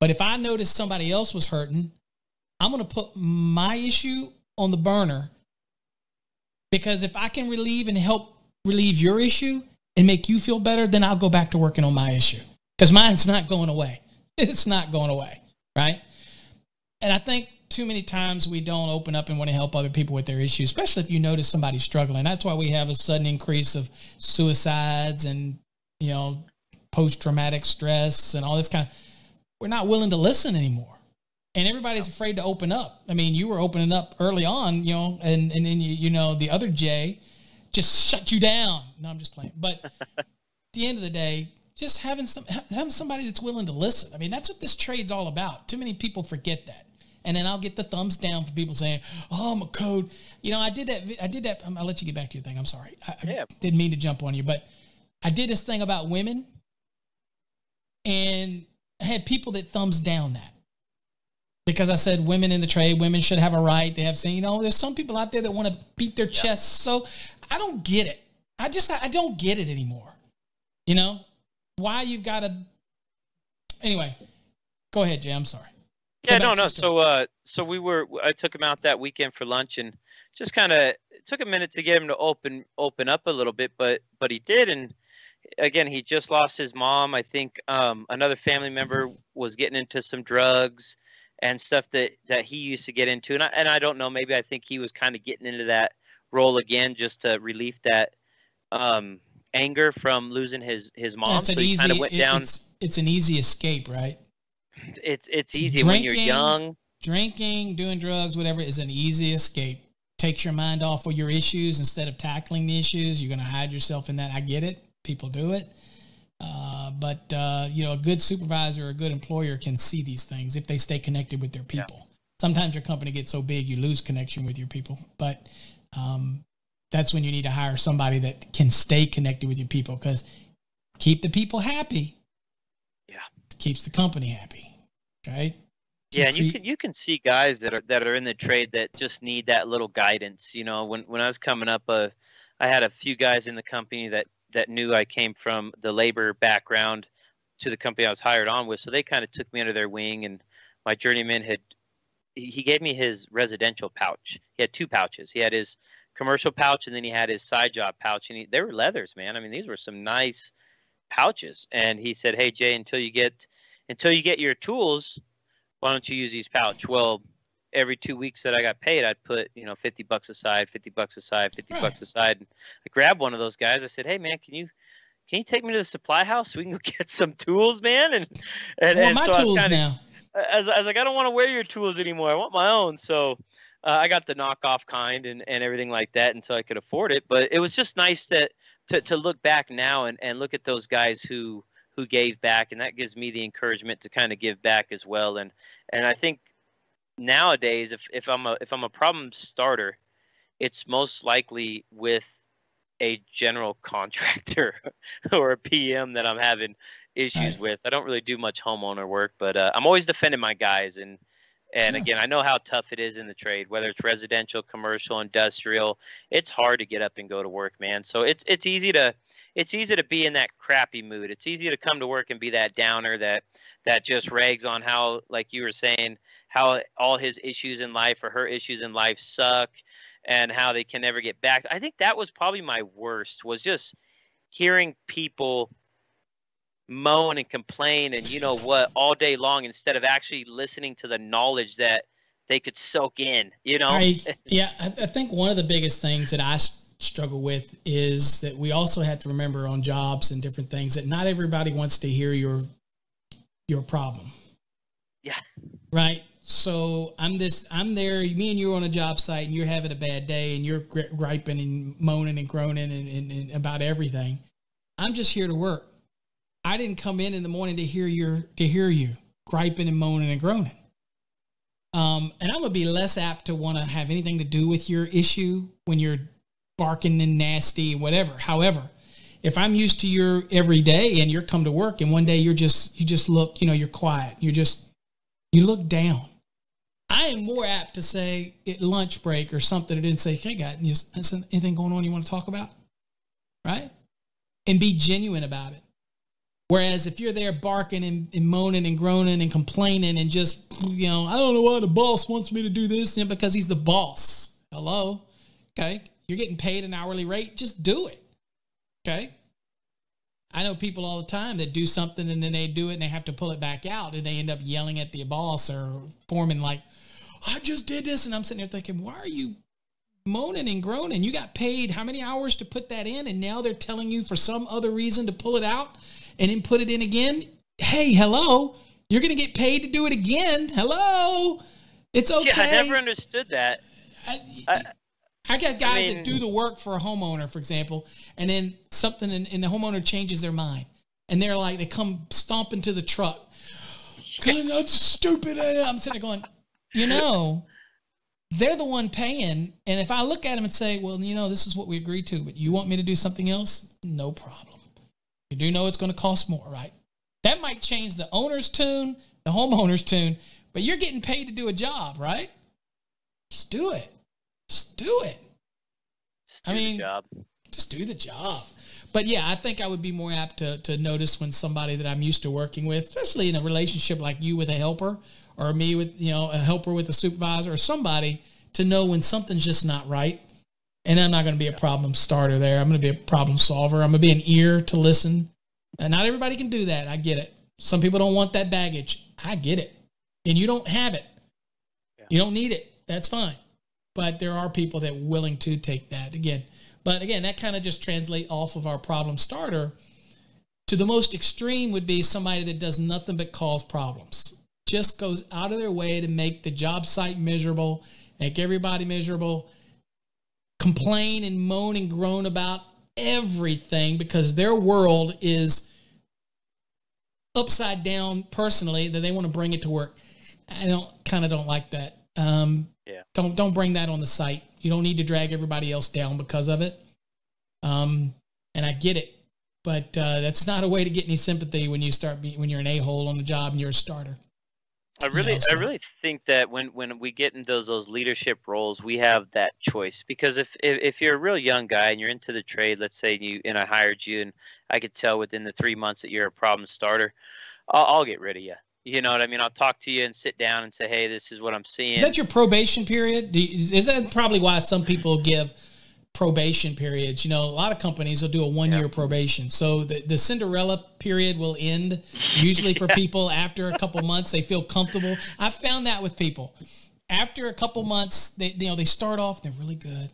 But if I notice somebody else was hurting, I'm going to put my issue on the burner because if I can relieve and help relieve your issue and make you feel better, then I'll go back to working on my issue because mine's not going away. It's not going away, right? And I think too many times we don't open up and want to help other people with their issues, especially if you notice somebody struggling. That's why we have a sudden increase of suicides and, you know, post traumatic stress and all this kind of. We're not willing to listen anymore. And everybody's afraid to open up. I mean, you were opening up early on, you know, and, and then, you, you know, the other Jay just shut you down. No, I'm just playing. But at the end of the day, just having some having somebody that's willing to listen. I mean, that's what this trade's all about. Too many people forget that. And then I'll get the thumbs down for people saying, "Oh, I'm a code." You know, I did that. I did that. I'll let you get back to your thing. I'm sorry. I, yeah. I didn't mean to jump on you, but I did this thing about women, and I had people that thumbs down that because I said women in the trade, women should have a right. They have saying, you know, there's some people out there that want to beat their yeah. chests. So I don't get it. I just I don't get it anymore. You know, why you've got to. Anyway, go ahead, Jay. I'm sorry. Yeah, no, no. So, uh, so we were. I took him out that weekend for lunch, and just kind of took a minute to get him to open open up a little bit, but but he did, and again, he just lost his mom. I think um, another family member was getting into some drugs and stuff that that he used to get into, and I and I don't know. Maybe I think he was kind of getting into that role again, just to relieve that um, anger from losing his his mom. so he kind of went it, down. It's, it's, an easy escape, right? It's it's easy drinking, when you're young. Drinking, doing drugs, whatever is an easy escape. Takes your mind off of your issues instead of tackling the issues. You're going to hide yourself in that. I get it. People do it. Uh, but uh, you know, a good supervisor or a good employer can see these things if they stay connected with their people. Yeah. Sometimes your company gets so big you lose connection with your people, but um, that's when you need to hire somebody that can stay connected with your people because keep the people happy. Yeah, keeps the company happy. Right. Yeah, and you can you can see guys that are that are in the trade that just need that little guidance. You know, when when I was coming up, uh, I had a few guys in the company that that knew I came from the labor background to the company I was hired on with, so they kind of took me under their wing. And my journeyman had he gave me his residential pouch. He had two pouches. He had his commercial pouch, and then he had his side job pouch, and he, they were leathers, man. I mean, these were some nice pouches. And he said, "Hey Jay, until you get until you get your tools, why don't you use these pouch?" Well, every two weeks that I got paid, I'd put you know fifty bucks aside, fifty bucks aside, fifty right. bucks aside. And I grabbed one of those guys. I said, "Hey man, can you?" Can you take me to the supply house so we can go get some tools, man? And and, well, and my so tools kinda, now. As, as like I don't want to wear your tools anymore. I want my own. So uh, I got the knockoff kind and, and everything like that until I could afford it. But it was just nice that to, to look back now and, and look at those guys who who gave back, and that gives me the encouragement to kind of give back as well. And and I think nowadays, if if I'm a if I'm a problem starter, it's most likely with a general contractor or a PM that I'm having issues Right. with. I don't really do much homeowner work, but uh, I'm always defending my guys and and Sure. again, I know how tough it is in the trade, whether it's residential, commercial, industrial. It's hard to get up and go to work, man. So it's it's easy to it's easy to be in that crappy mood. It's easy to come to work and be that downer that that just rags on how, like you were saying, how all his issues in life or her issues in life suck, and how they can never get back. I think that was probably my worst. Was just hearing people moan and complain and you know what all day long instead of actually listening to the knowledge that they could soak in you know I, yeah, I, I think one of the biggest things that I s- struggle with is that we also have to remember on jobs and different things that not everybody wants to hear your your problem. Yeah. Right. So I'm this. I'm there. Me and you are on a job site, and you're having a bad day, and you're gri- griping and moaning and groaning and, and, and about everything. I'm just here to work. I didn't come in in the morning to hear your to hear you griping and moaning and groaning. Um, and I'm gonna be less apt to want to have anything to do with your issue when you're barking and nasty whatever. However, if I'm used to your every day and you're come to work and one day you're just you just look, you know, you're quiet. You're just you look down. I am more apt to say at lunch break or something or didn't say, hey is anything going on you want to talk about? Right? And be genuine about it. Whereas if you're there barking and, and moaning and groaning and complaining and just, you know, I don't know why the boss wants me to do this, know, because he's the boss. Hello. Okay. You're getting paid an hourly rate. Just do it. Okay. I know people all the time that do something and then they do it and they have to pull it back out and they end up yelling at the boss or foreman like, I just did this. And I'm sitting there thinking, why are you moaning and groaning? You got paid how many hours to put that in? And now they're telling you for some other reason to pull it out and then put it in again. Hey, hello. You're going to get paid to do it again. Hello. It's okay. yeah i never understood that I, I- I got guys mean- that do the work for a homeowner, for example, and then something, and, and the homeowner changes their mind, and they're like, they come stomping to the truck. God, that's stupid. I'm sitting there going, you know, they're the one paying, and if I look at them and say, well, you know, this is what we agreed to, but you want me to do something else? No problem. You do know it's going to cost more, right? That might change the owner's tune, the homeowner's tune, but you're getting paid to do a job, right? Just do it. Just do it. Just I do the mean, job Just do the job. But yeah, I think I would be more apt to, to notice when somebody that I'm used to working with, especially in a relationship like you with a helper or me with, you know, a helper with a supervisor or somebody to know when something's just not right. And I'm not going to be a problem starter there. I'm going to be a problem solver. I'm going to be an ear to listen. And not everybody can do that. I get it. Some people don't want that baggage. I get it. And you don't have it. Yeah. You don't need it. That's fine. But there are people that are willing to take that again. But again, that kind of just translate off of our problem starter to the most extreme would be somebody that does nothing but cause problems. Just goes out of their way to make the job site miserable, make everybody miserable, complain and moan and groan about everything because their world is upside down personally that they want to bring it to work. I don't kind of don't like that. Um, Yeah. Don't don't bring that on the site. You don't need to drag everybody else down because of it. Um, and I get it, but uh, that's not a way to get any sympathy when you start be, when you're an a hole on the job and you're a starter. I really, know, so- I really think that when when we get into those those leadership roles, we have that choice because if, if if you're a real young guy and you're into the trade, let's say you and I hired you, and I could tell within the three months that you're a problem starter, I'll, I'll get rid of you. You know what I mean? I'll talk to you and sit down and say, hey, this is what I'm seeing. Is that your probation period? Do you, is that probably why some people give probation periods? You know, a lot of companies will do a one year probation. So the, the Cinderella period will end usually for people after a couple months. They feel comfortable. I've found that with people. After a couple months, they you know they start off they're really good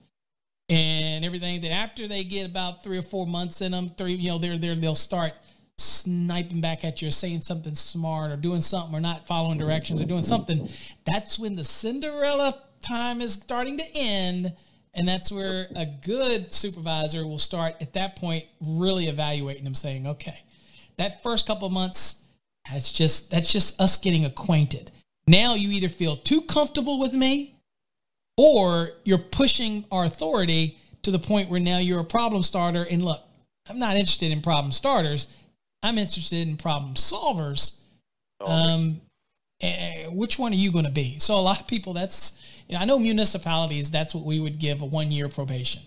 and everything. Then after they get about three or four months in them, three you know they're there they'll start sniping back at you or saying something smart or doing something or not following directions or doing something that's when the cinderella time is starting to end and that's where a good supervisor will start at that point really evaluating them saying okay that first couple months that's just that's just us getting acquainted Now you either feel too comfortable with me or you're pushing our authority to the point where now you're a problem starter. And look, I'm not interested in problem starters. I'm interested in problem solvers. Um, which one are you going to be? So a lot of people, that's you know, I know municipalities. That's what we would give a one year probation,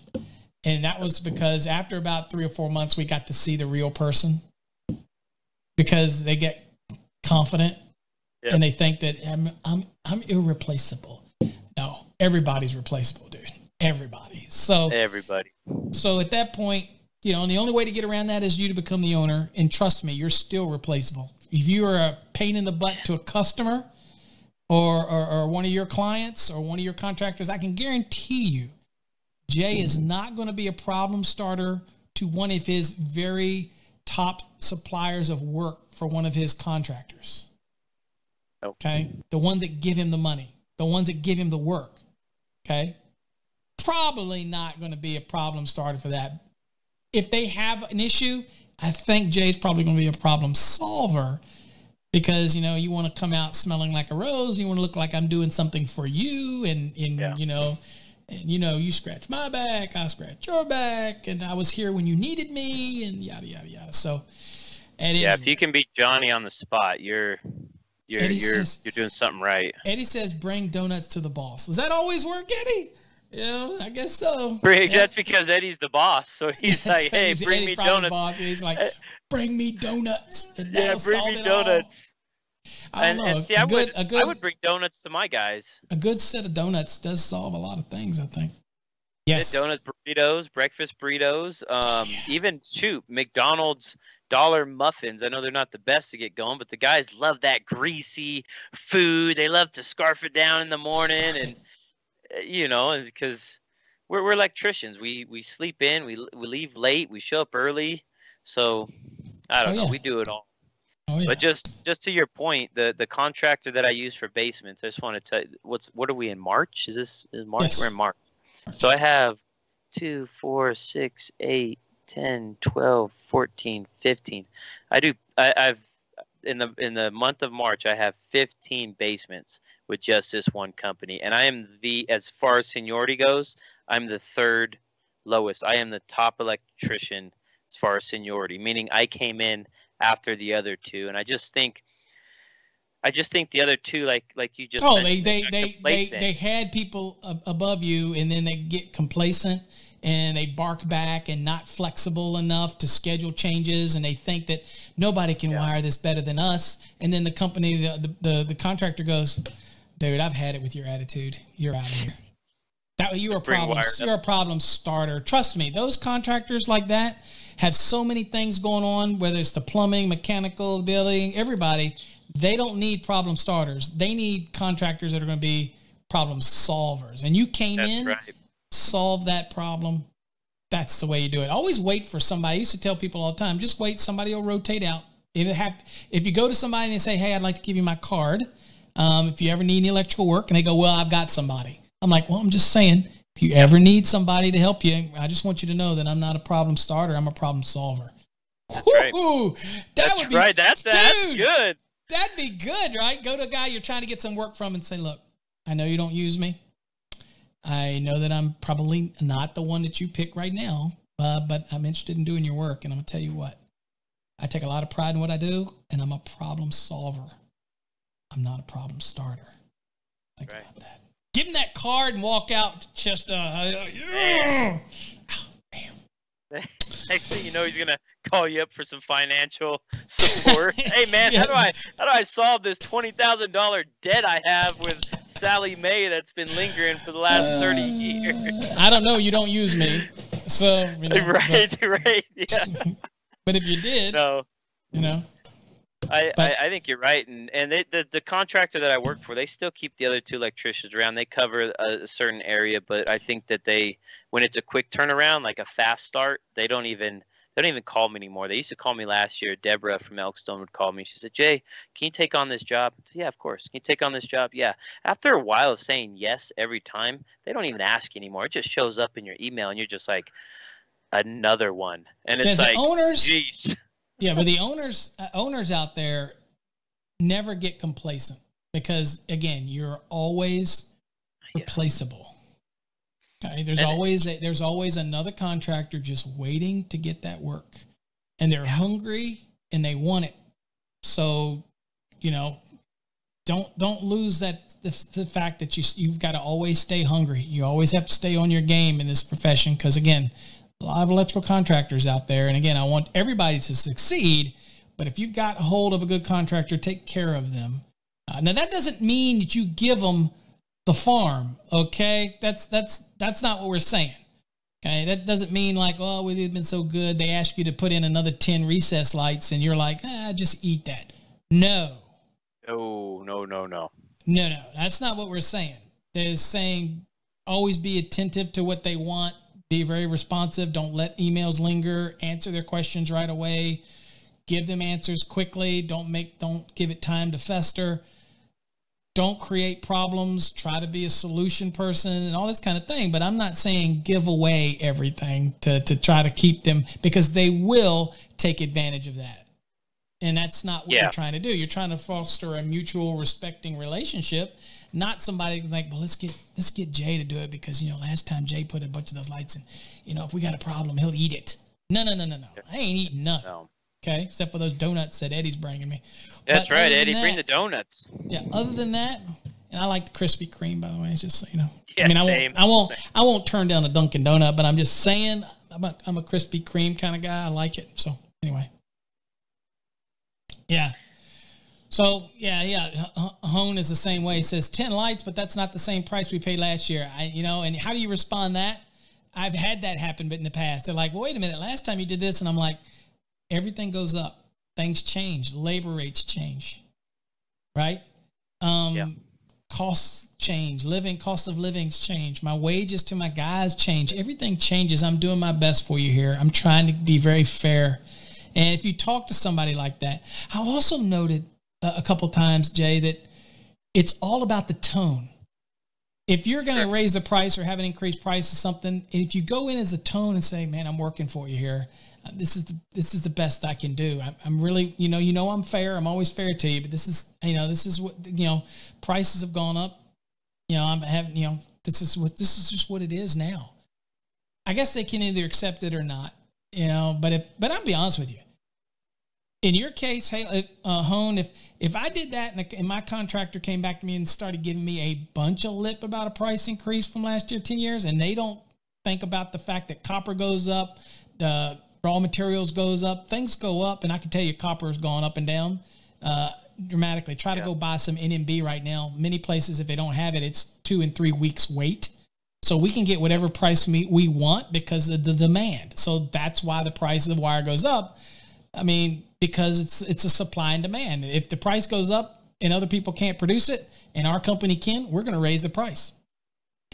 and that was because after about three or four months, we got to see the real person because they get confident yep. and they think that I'm I'm I'm irreplaceable. No, everybody's replaceable, dude. Everybody. So everybody. So at that point, you know, and the only way to get around that is you to become the owner. And trust me, you're still replaceable. If you are a pain in the butt to a customer or, or, or one of your clients or one of your contractors, I can guarantee you, Jay is not going to be a problem starter to one of his very top suppliers of work for one of his contractors. Okay. The ones that give him the money, the ones that give him the work. Okay. Probably not going to be a problem starter for that. If they have an issue, I think Jay's probably going to be a problem solver because you know you want to come out smelling like a rose. You want to look like I'm doing something for you, and and yeah. you know, and you know you scratch my back, I scratch your back, and I was here when you needed me, and yada yada yada. So, and yeah, if you can beat Johnny on the spot, you're you're Eddie you're says, you're doing something right. Eddie says, "Bring donuts to the boss." Does that always work, Eddie? Yeah, I guess so. Bring, yeah. That's because Eddie's the boss, so he's like, "Hey, bring me donuts." Boss. He's like, eh. "Bring me donuts." yeah, bring me donuts. I and, and, see, I good, would, good, I would bring donuts to my guys. A good set of donuts does solve a lot of things, I think. Yes, donuts, burritos, breakfast burritos, um, yeah. even shoot McDonald's dollar muffins. I know they're not the best to get going, but the guys love that greasy food. They love to scarf it down in the morning, and you know, because we're, we're electricians. We we sleep in, we we leave late, we show up early. So I don't oh, know. Yeah. We do it all. Oh, yeah. But just just to your point, the the contractor that I use for basements, I just want to tell you what's what are we in March? Is this is March? Yes. We're in March. So I have two, four, six, eight, 10, 12, 14, 15. I do I, I've in the in the month of March I have 15 basements with just this one company. And I am the as far as seniority goes, I'm the third lowest. I am the top electrician as far as seniority, meaning I came in after the other two. And I just think I just think the other two, like like you just oh, they they they, they they had people above you, and then they get complacent and they bark back and not flexible enough to schedule changes, and they think that nobody can yeah. wire this better than us. And then the company, the, the the, the contractor goes, "Dude, I've had it with your attitude. You're out of here." That you're a problem. You're a problem starter. Trust me, those contractors like that have so many things going on. Whether it's the plumbing, mechanical, building, everybody, they don't need problem starters. They need contractors that are going to be problem solvers. And you came That's in, right. Solve that problem. That's the way you do it. Always wait for somebody. I used to tell people all the time, just wait. Somebody will rotate out. If, you go to somebody and say, "Hey, I'd like to give you my card," um, if you ever need any electrical work, and they go, "Well, I've got somebody." I'm like, well, I'm just saying, if you ever need somebody to help you, I just want you to know that I'm not a problem starter. I'm a problem solver. That's right. that that's would be, right. That's, dude, that's good. That'd be good, right? Go to a guy you're trying to get some work from and say, look, I know you don't use me. I know that I'm probably not the one that you pick right now, uh, but I'm interested in doing your work. And I'm going to tell you what, I take a lot of pride in what I do, and I'm a problem solver. I'm not a problem starter. Think right. about that give him that card and walk out just uh, uh yeah. Oh, Next thing you know, he's gonna call you up for some financial support. hey man, yeah. how do I how do I solve this twenty thousand dollar debt I have with Sallie Mae that's been lingering for the last uh, thirty years? I don't know. You don't use me, so you know, right, but, right, yeah. but if you did, no, you know, I, but, I, I, think you're right, and and they, the the contractor that I work for, they still keep the other two electricians around. They cover a, a, certain area, but I think that they, when it's a quick turnaround, like a fast start, they don't even they don't even call me anymore. They used to call me last year. Deborah from Elkstone would call me. She said, "Jay, can you take on this job?" I said, "Yeah, of course. Can you take on this job?" Yeah. After a while of saying yes every time, they don't even ask anymore. It just shows up in your email, and you're just like, another one, and it's like, owners. Geez yeah, but the owners uh, owners out there never get complacent. because again, you're always Yeah. There's And- always a, there's always another contractor just waiting to get that work, and they're hungry and they want it. So, you know, don't don't lose that the, the fact that you you've got to always stay hungry. You always have to stay on your game in this profession because again, a lot of electrical contractors out there, and again, I want everybody to succeed. But if you've got hold of a good contractor, take care of them. Uh, now that doesn't mean that you give them the farm. Okay, that's that's that's not what we're saying. Okay, that doesn't mean like, oh, we've been so good. They ask you to put in another ten recess lights, and you're like, ah, just eat that. No, No, no, no, no. no, no, that's not what we're saying. They're saying always be attentive to what they want. Be very responsive. Don't let emails linger. Answer their questions right away. Give them answers quickly. Don't make don't give it time to fester. Don't create problems. Try to be a solution person and all this kind of thing. But I'm not saying give away everything to, to try to keep them because they will take advantage of that. And that's not what Yeah. you're trying to do. You're trying to foster a mutual respecting relationship, not somebody like, well, let's get let's get Jay to do it because you know last time Jay put a bunch of those lights in, you know, if we got a problem, he'll eat it. No, no, no, no, no. I ain't eating nothing. No. Okay, except for those donuts that Eddie's bringing me. That's But right, Eddie. Bring the donuts. Yeah. Other than that, and I like the Krispy Kreme, by the way. It's just so you know. Yeah, I mean, I same, won't, I won't, same. I won't turn down a Dunkin' Donut, but I'm just saying, I'm a, I'm a Krispy Kreme kind of guy. I like it. So anyway, yeah. So yeah, yeah. Hone is the same way. He says ten lights, but that's not the same price we paid last year. I, you know, and how do you respond that? I've had that happen, but in the past, they're like, well, "Wait a minute, last time you did this," and I'm like, "Everything goes up, things change, labor rates change, right? Um, Yeah. costs change, living cost of livings change, my wages to my guys change. Everything changes. I'm doing my best for you here. I'm trying to be very fair. And if you talk to somebody like that, I also noted uh, a couple times, Jay, that it's all about the tone. If you're going to raise the price or have an increased price or something, if you go in as a tone and say, "Man, I'm working for you here. This is the this is the best I can do. I'm, I'm really, you know, you know, I'm fair. I'm always fair to you, but this is, you know, this is what you know. Prices have gone up. You know, I'm having, you know, this is what this is just what it is now. I guess they can either accept it or not. You know, but if but I'll be honest with you in your case, hey, uh, Hone, if if I did that and, and my contractor came back to me and started giving me a bunch of lip about a price increase from last year, ten years, and they don't think about the fact that copper goes up, the raw materials goes up, things go up, and I can tell you copper has gone up and down uh, dramatically. Try to go buy some NMB right now. Many places, if they don't have it, it's two and three weeks wait. So we can get whatever price we, we want because of the demand. So that's why the price of the wire goes up. I mean, because it's it's a supply and demand. If the price goes up and other people can't produce it, and our company can, we're going to raise the price.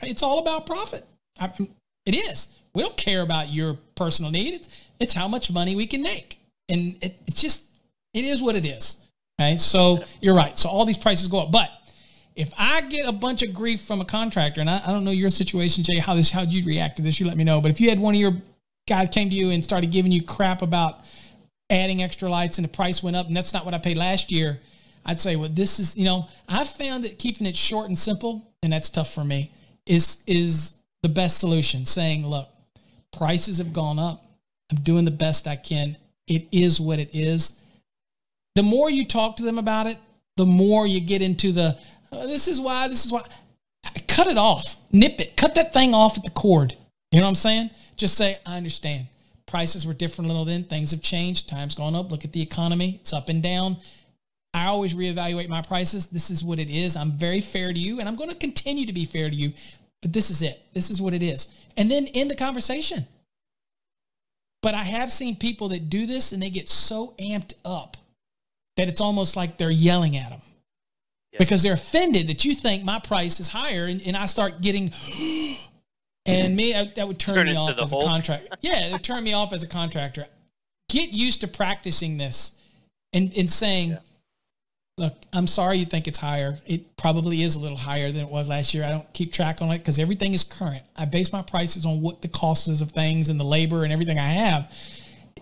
It's all about profit. I, it is. We don't care about your personal need. It's it's how much money we can make, and it, it's just it is what it is. Okay, so you're right. So all these prices go up, but if I get a bunch of grief from a contractor, and I, I don't know your situation, Jay, how this how you'd react to this, you let me know. But if you had one of your guys came to you and started giving you crap about adding extra lights and the price went up and that's not what I paid last year, I'd say, well, this is, you know, I've found that keeping it short and simple, and that's tough for me, is is the best solution. Saying, look, prices have gone up. I'm doing the best I can. It is what it is. The more you talk to them about it, the more you get into the "Oh, this is why, this is why. Cut it off, nip it, cut that thing off at the cord. You know what I'm saying? Just say, I understand. Prices were different a little then. Things have changed. Time's gone up. Look at the economy. It's up and down. I always reevaluate my prices. This is what it is. I'm very fair to you, and I'm going to continue to be fair to you. But this is it. This is what it is. And then end the conversation. But I have seen people that do this and they get so amped up that it's almost like they're yelling at them because they're offended that you think my price is higher, and, and I start getting. And me, I- that would turn, Turn me off as a contractor. Yeah, it would turn me off as a contractor. Get used to practicing this and, and saying, Yeah. Look, I'm sorry you think it's higher. It probably is a little higher than it was last year. I don't keep track on it because everything is current. I base my prices on what the cost is of things and the labor and everything I have.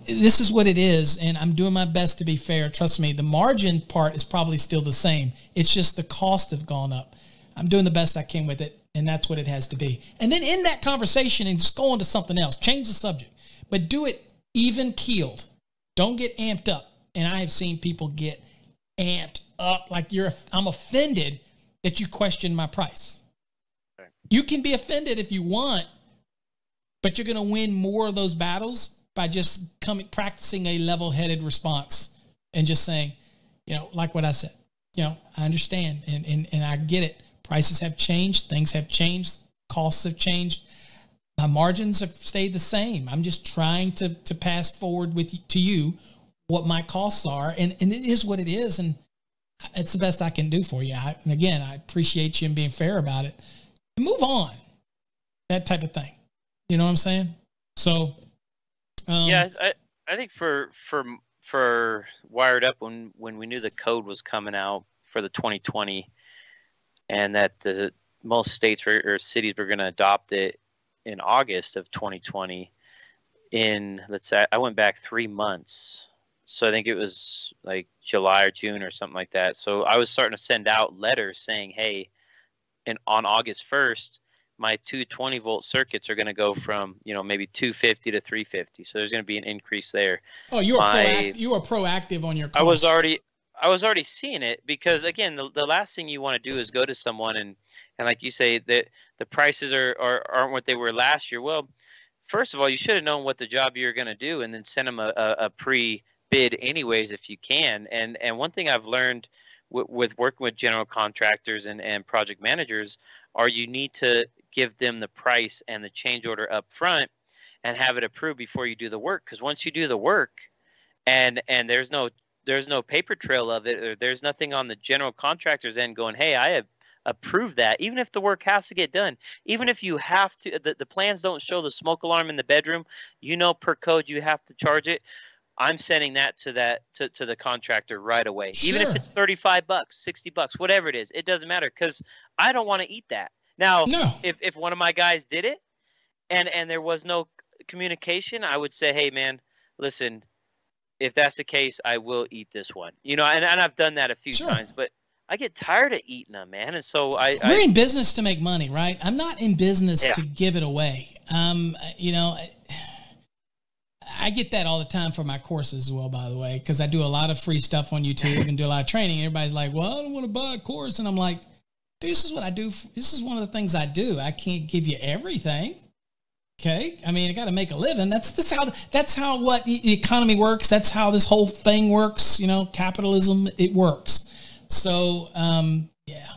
this is what it is, and I'm doing my best to be fair. Trust me, the margin part is probably still the same. It's just the cost have gone up. I'm doing the best I can with it, and that's what it has to be. And then in that conversation, and just go on to something else, change the subject, but do it even keeled. Don't get amped up. And I have seen people get amped up like you're. I'm offended that you question my price. You can be offended if you want, but you're going to win more of those battles by just coming practicing a level-headed response and just saying, you know, like what I said. You know, I understand and and, and I get it. Prices have changed, things have changed, costs have changed. My margins have stayed the same. I'm just trying to to pass forward with to you what my costs are, and and it is what it is, and it's the best I can do for you. I, and again, I appreciate you and being fair about it. And move on, that type of thing. You know what I'm saying? So, um, yeah, I I think for for for wired up when when we knew the code was coming out for the 2020, and that the most states or, or cities were going to adopt it in August of 2020. In let's say I went back three months, so I think it was like July or June or something like that. So I was starting to send out letters saying, "Hey, and on August 1st, my 220 volt circuits are going to go from you know maybe 250 to 350 so there's going to be an increase there oh you are proact- you are proactive on your cost. i was already i was already seeing it because again the, the last thing you want to do is go to someone and and like you say that the prices are, are aren't what they were last year well first of all you should have known what the job you're going to do and then send them a, a, a pre bid anyways if you can. And and one thing i've learned with, with working with general contractors and, and project managers are you need to give them the price and the change order up front and have it approved before you do the work. Because once you do the work and and there's no there's no paper trail of it or there's nothing on the general contractor's end going hey i have approved that even if the work has to get done. Even if you have to the, the plans don't show the smoke alarm in the bedroom you know per code you have to charge it i'm sending that to that to, to the contractor right away sure. even if it's 35 bucks 60 bucks whatever it is it doesn't matter because i don't want to eat that now, no. if if one of my guys did it, and and there was no communication, I would say, hey man, listen, if that's the case, I will eat this one. You know, and, and I've done that a few sure. times, but I get tired of eating them, man. And so I we're I, in business to make money, right? I'm not in business yeah. to give it away. Um, you know. I, I get that all the time for my courses as well, by the way, because I do a lot of free stuff on YouTube and do a lot of training. Everybody's like, "Well, I don't want to buy a course," and I'm like, this is what I do. This is one of the things I do. I can't give you everything. Okay, I mean, I got to make a living. That's this how that's how what the economy works. That's how this whole thing works. You know, capitalism it works. So um, yeah,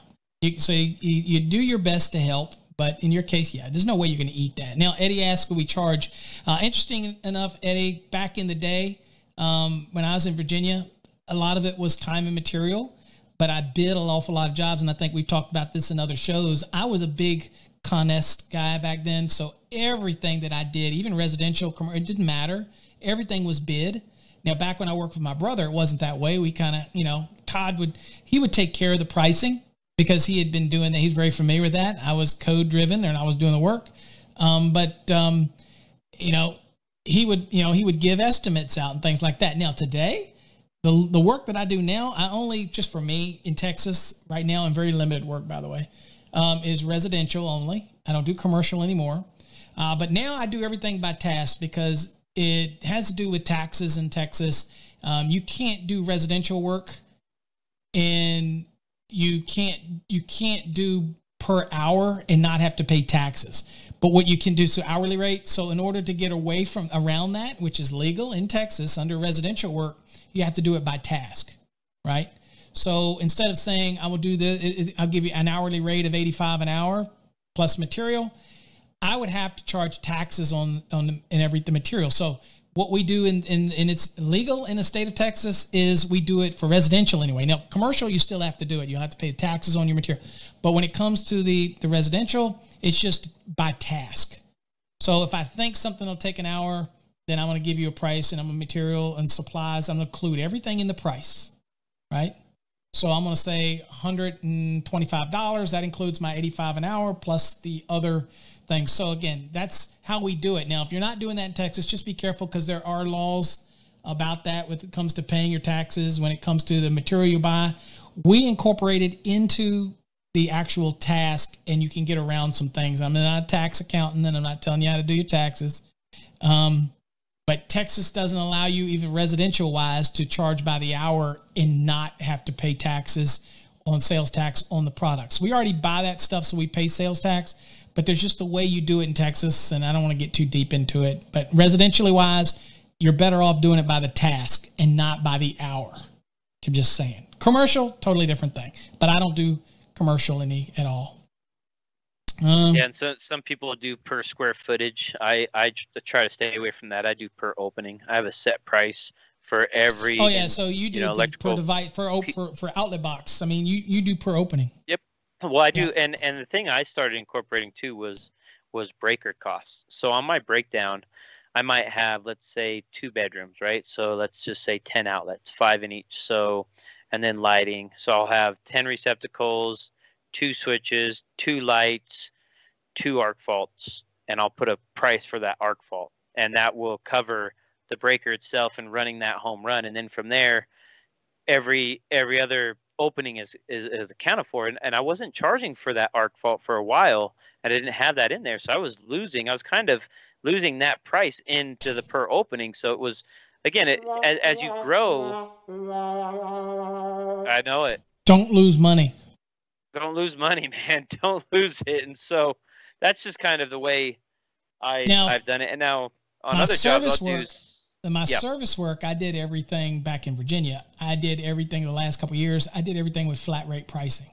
you, so you, you do your best to help, but in your case, yeah, there's no way you're going to eat that. Now, Eddie asked, "Will we charge?" Uh, interesting enough, Eddie, back in the day um, when I was in Virginia, a lot of it was time and material but I bid an awful lot of jobs, and I think we've talked about this in other shows. I was a big Conest guy back then, so everything that I did, even residential, it didn't matter. Everything was bid. Now, back when I worked with my brother, it wasn't that way. We kind of, you know, Todd would he would take care of the pricing because he had been doing that. He's very familiar with that. I was code driven and I was doing the work, um, but um, you know, he would, you know, he would give estimates out and things like that. Now today, the the work that I do now, I only just for me in Texas right now, and very limited work by the way, um, is residential only. I don't do commercial anymore. Uh, but now I do everything by task because it has to do with taxes in Texas. Um, you can't do residential work, and you can't you can't do per hour and not have to pay taxes. But what you can do, so hourly rate. So in order to get away from around that, which is legal in Texas under residential work, you have to do it by task, right? So instead of saying I will do the, I'll give you an hourly rate of 85 an hour plus material, I would have to charge taxes on on in every the material. So what we do in, in and it's legal in the state of Texas is we do it for residential anyway. Now commercial you still have to do it. You have to pay taxes on your material. But when it comes to the the residential, it's just by task. So if I think something will take an hour, then I'm going to give you a price and I'm a material and supplies. I'm going to include everything in the price, right? So I'm going to say $125. That includes my 85 an hour plus the other things. So again, that's how we do it. Now, if you're not doing that in Texas, just be careful because there are laws about that when it comes to paying your taxes, when it comes to the material you buy. We incorporated into the actual task and you can get around some things. I'm not a tax accountant and I'm not telling you how to do your taxes. Um, but Texas doesn't allow you, even residential wise, to charge by the hour and not have to pay taxes on sales tax on the products. We already buy that stuff, so we pay sales tax, but there's just a way you do it in Texas, and I don't want to get too deep into it. But residentially wise, you're better off doing it by the task and not by the hour. I'm just saying. Commercial, totally different thing. But I don't do commercial any at all. Um, yeah, and so some people do per square footage. I I try to stay away from that. I do per opening. I have a set price for every. Oh yeah, so you do you know, electrical per device for, for for outlet box. I mean, you you do per opening. Yep. Well, I do, yeah. and and the thing I started incorporating too was was breaker costs. So on my breakdown, I might have let's say two bedrooms, right? So let's just say ten outlets, five in each. So and then lighting. So I'll have ten receptacles two switches, two lights, two arc faults, and I'll put a price for that arc fault, and that will cover the breaker itself and running that home run. And then from there, every every other opening is is, is accounted for. And, and I wasn't charging for that arc fault for a while. And I didn't have that in there, so I was losing. I was kind of losing that price into the per opening. So it was again, it, as, as you grow, I know it. Don't lose money don't lose money, man. Don't lose it. And so that's just kind of the way I now, I've done it. And now on other jobs, I'll work, do. My yep. service work, I did everything back in Virginia. I did everything the last couple years. I did everything with flat rate pricing.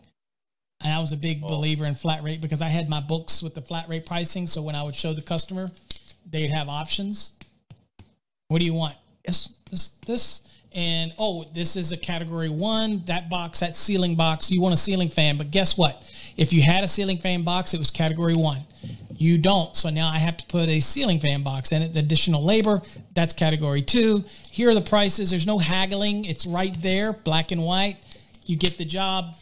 And I was a big oh. believer in flat rate because I had my books with the flat rate pricing. So when I would show the customer, they'd have options. What do you want? This, this, this and oh, this is a category one. That box, that ceiling box, you want a ceiling fan. But guess what? If you had a ceiling fan box, it was category one. You don't. So now I have to put a ceiling fan box in it. The additional labor, that's category two. Here are the prices. There's no haggling. It's right there, black and white. You get the job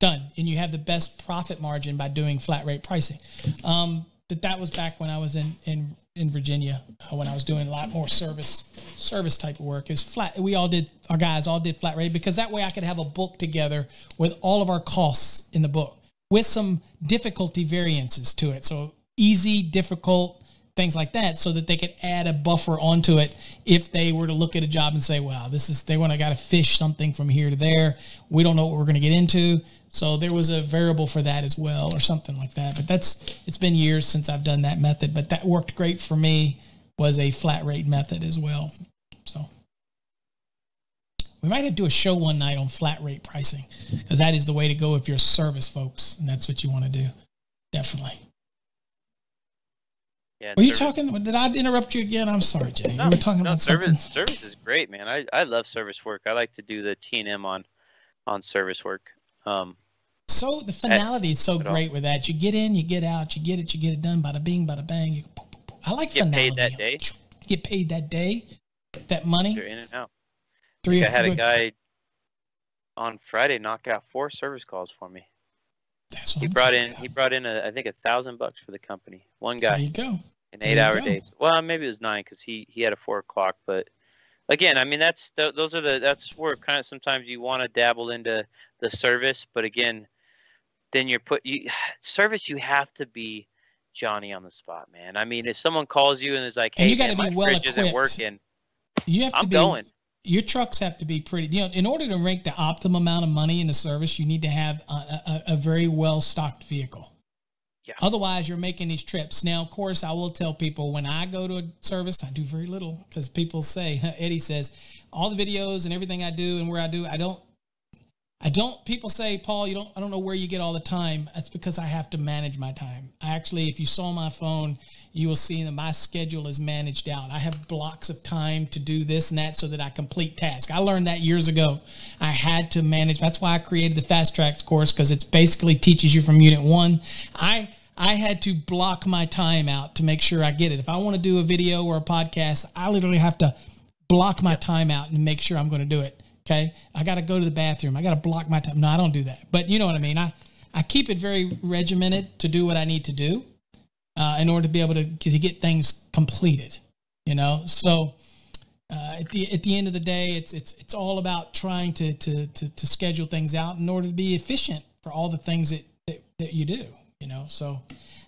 done. And you have the best profit margin by doing flat rate pricing. Um, but that was back when I was in, in in Virginia uh, when I was doing a lot more service service type of work. It was flat. We all did our guys all did flat rate because that way I could have a book together with all of our costs in the book with some difficulty variances to it. So easy, difficult, things like that, so that they could add a buffer onto it if they were to look at a job and say, "Wow, this is they want to got to fish something from here to there. We don't know what we're going to get into." So there was a variable for that as well, or something like that. But that's it's been years since I've done that method, but that worked great for me. Was a flat rate method as well. We might have to do a show one night on flat rate pricing because that is the way to go if you're service folks, and that's what you want to do. Definitely. Yeah, were you talking? Did I interrupt you again? I'm sorry, Jay. No, we were talking no, about service. Something. Service is great, man. I, I love service work. I like to do the T and M on on service work. Um, so the finality is so great with that. You get in, you get out, you get it, you get it done. Bada bing, bada bang. You, I like get finality. paid that day. Get paid that day. That money. You're in and out. Three. I, had a guy on Friday knock out four service calls for me. That's what he I'm brought in. About. He brought in a, I think a thousand bucks for the company. One guy. There you go. In eight hour go. days. Well, maybe it was nine because he he had a four o'clock, but again, I mean that's th- those are the that's where kind of sometimes you want to dabble into the service, but again, then you're put you service. You have to be Johnny on the spot, man. I mean, if someone calls you and is like, "Hey, and you got to be well fridge equipped. isn't working," you have to I'm be going. Your trucks have to be pretty. You know, in order to rank the optimum amount of money in the service, you need to have a, a, a very well stocked vehicle. Yeah. Otherwise, you're making these trips. Now, of course, I will tell people when I go to a service, I do very little because people say, Eddie says, all the videos and everything I do and where I do, I don't I don't. People say, Paul, you don't. I don't know where you get all the time. That's because I have to manage my time. I actually, if you saw my phone, you will see that my schedule is managed out. I have blocks of time to do this and that, so that I complete tasks. I learned that years ago. I had to manage. That's why I created the fast tracks course because it's basically teaches you from unit one. I I had to block my time out to make sure I get it. If I want to do a video or a podcast, I literally have to block my time out and make sure I'm going to do it. Okay. I got to go to the bathroom. I got to block my time. No, I don't do that. But you know what I mean? I, I keep it very regimented to do what I need to do. uh, in order to be able to, to get things completed. You know, so uh, at the at the end of the day, it's it's it's all about trying to, to to to schedule things out in order to be efficient for all the things that that, that you do. You know, so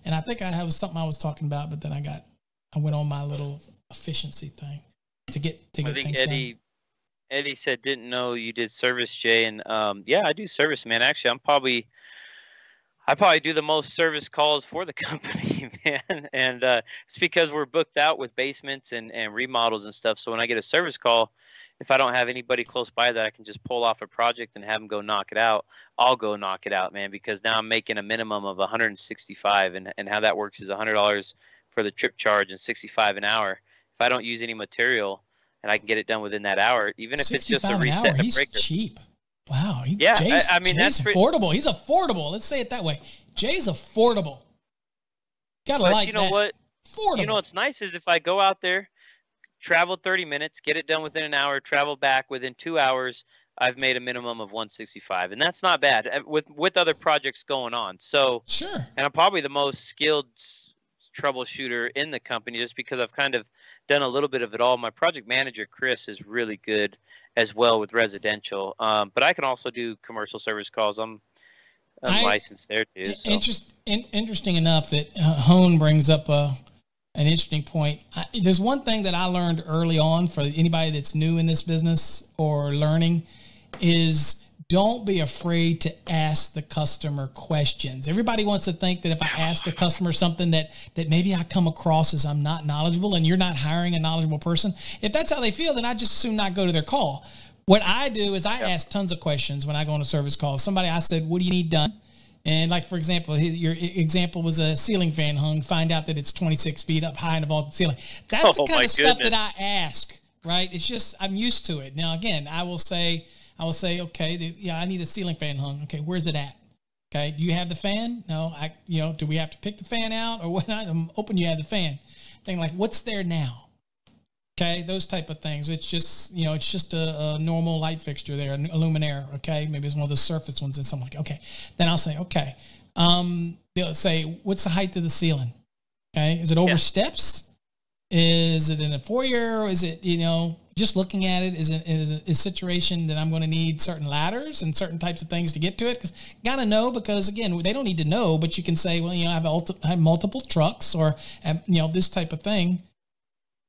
and I think I have something I was talking about, but then I got I went on my little efficiency thing to get to get I think things Eddie done. Eddie said didn't know you did service, Jay, and um, yeah, I do service, man. Actually, I'm probably I probably do the most service calls for the company, man. And uh, it's because we're booked out with basements and, and remodels and stuff. So when I get a service call, if I don't have anybody close by that I can just pull off a project and have them go knock it out, I'll go knock it out, man. Because now I'm making a minimum of 165, and and how that works is $100 for the trip charge and 65 an hour. If I don't use any material and I can get it done within that hour, even if it's just a 65 an reset hour, he's breaker. cheap. Wow. He, Yeah, I- Jay's, I mean, Jay's that's pretty- affordable. He's affordable. Let's say it that way. Jay's affordable. Gotta But like you know that. what? Affordable. You know what's nice is if I go out there, travel 30 minutes, get it done within an hour, travel back within two hours, I've made a minimum of 165, and that's not bad uh, with with other projects going on. So, sure. and I'm probably the most skilled troubleshooter in the company just because I've kind of done a little bit of it all. My project manager Chris is really good as well with residential, um, but I can also do commercial service calls. I'm I'm I- licensed there too. So. Interest, in, interesting enough that uh, Hone brings up a, an interesting point. I, there's one thing that I learned early on for anybody that's new in this business or learning is don't be afraid to ask the customer questions. Everybody wants to think that if I ask a customer something that that maybe I come across as I'm not knowledgeable and you're not hiring a knowledgeable person, if that's how they feel, then I just assume not go to their call. What I do is I ask tons of questions when I go on a service call. Somebody I said, "What do you need done?" And like for example, your example was a ceiling fan hung. Find out that it's 26 feet up high in the vaulted ceiling. That's Oh, the kind of stuff that. I ask. Right? It's just I'm used to it. Now again, I will say, I will say, okay, th- yeah, I need a ceiling fan hung. Okay, where's it at? Okay, do you have the fan? No, I, you know, do we have to pick the fan out or what? I'm hoping you have the fan. Thing like, what's there now? Okay, those type of things. It's just you know, it's just a, a normal light fixture there, a luminaire. Okay, maybe it's one of the surface ones and something like. Okay, then I'll say, okay, um, they'll say, what's the height of the ceiling? Okay, is it over Yeah. steps? Is it in a foyer? Is it you know just looking at it? Is it is it a situation that I'm going to need certain ladders and certain types of things to get to it? Because gotta know because again they don't need to know, but you can say, well, you know, I have, ulti- I have multiple trucks or um, you know this type of thing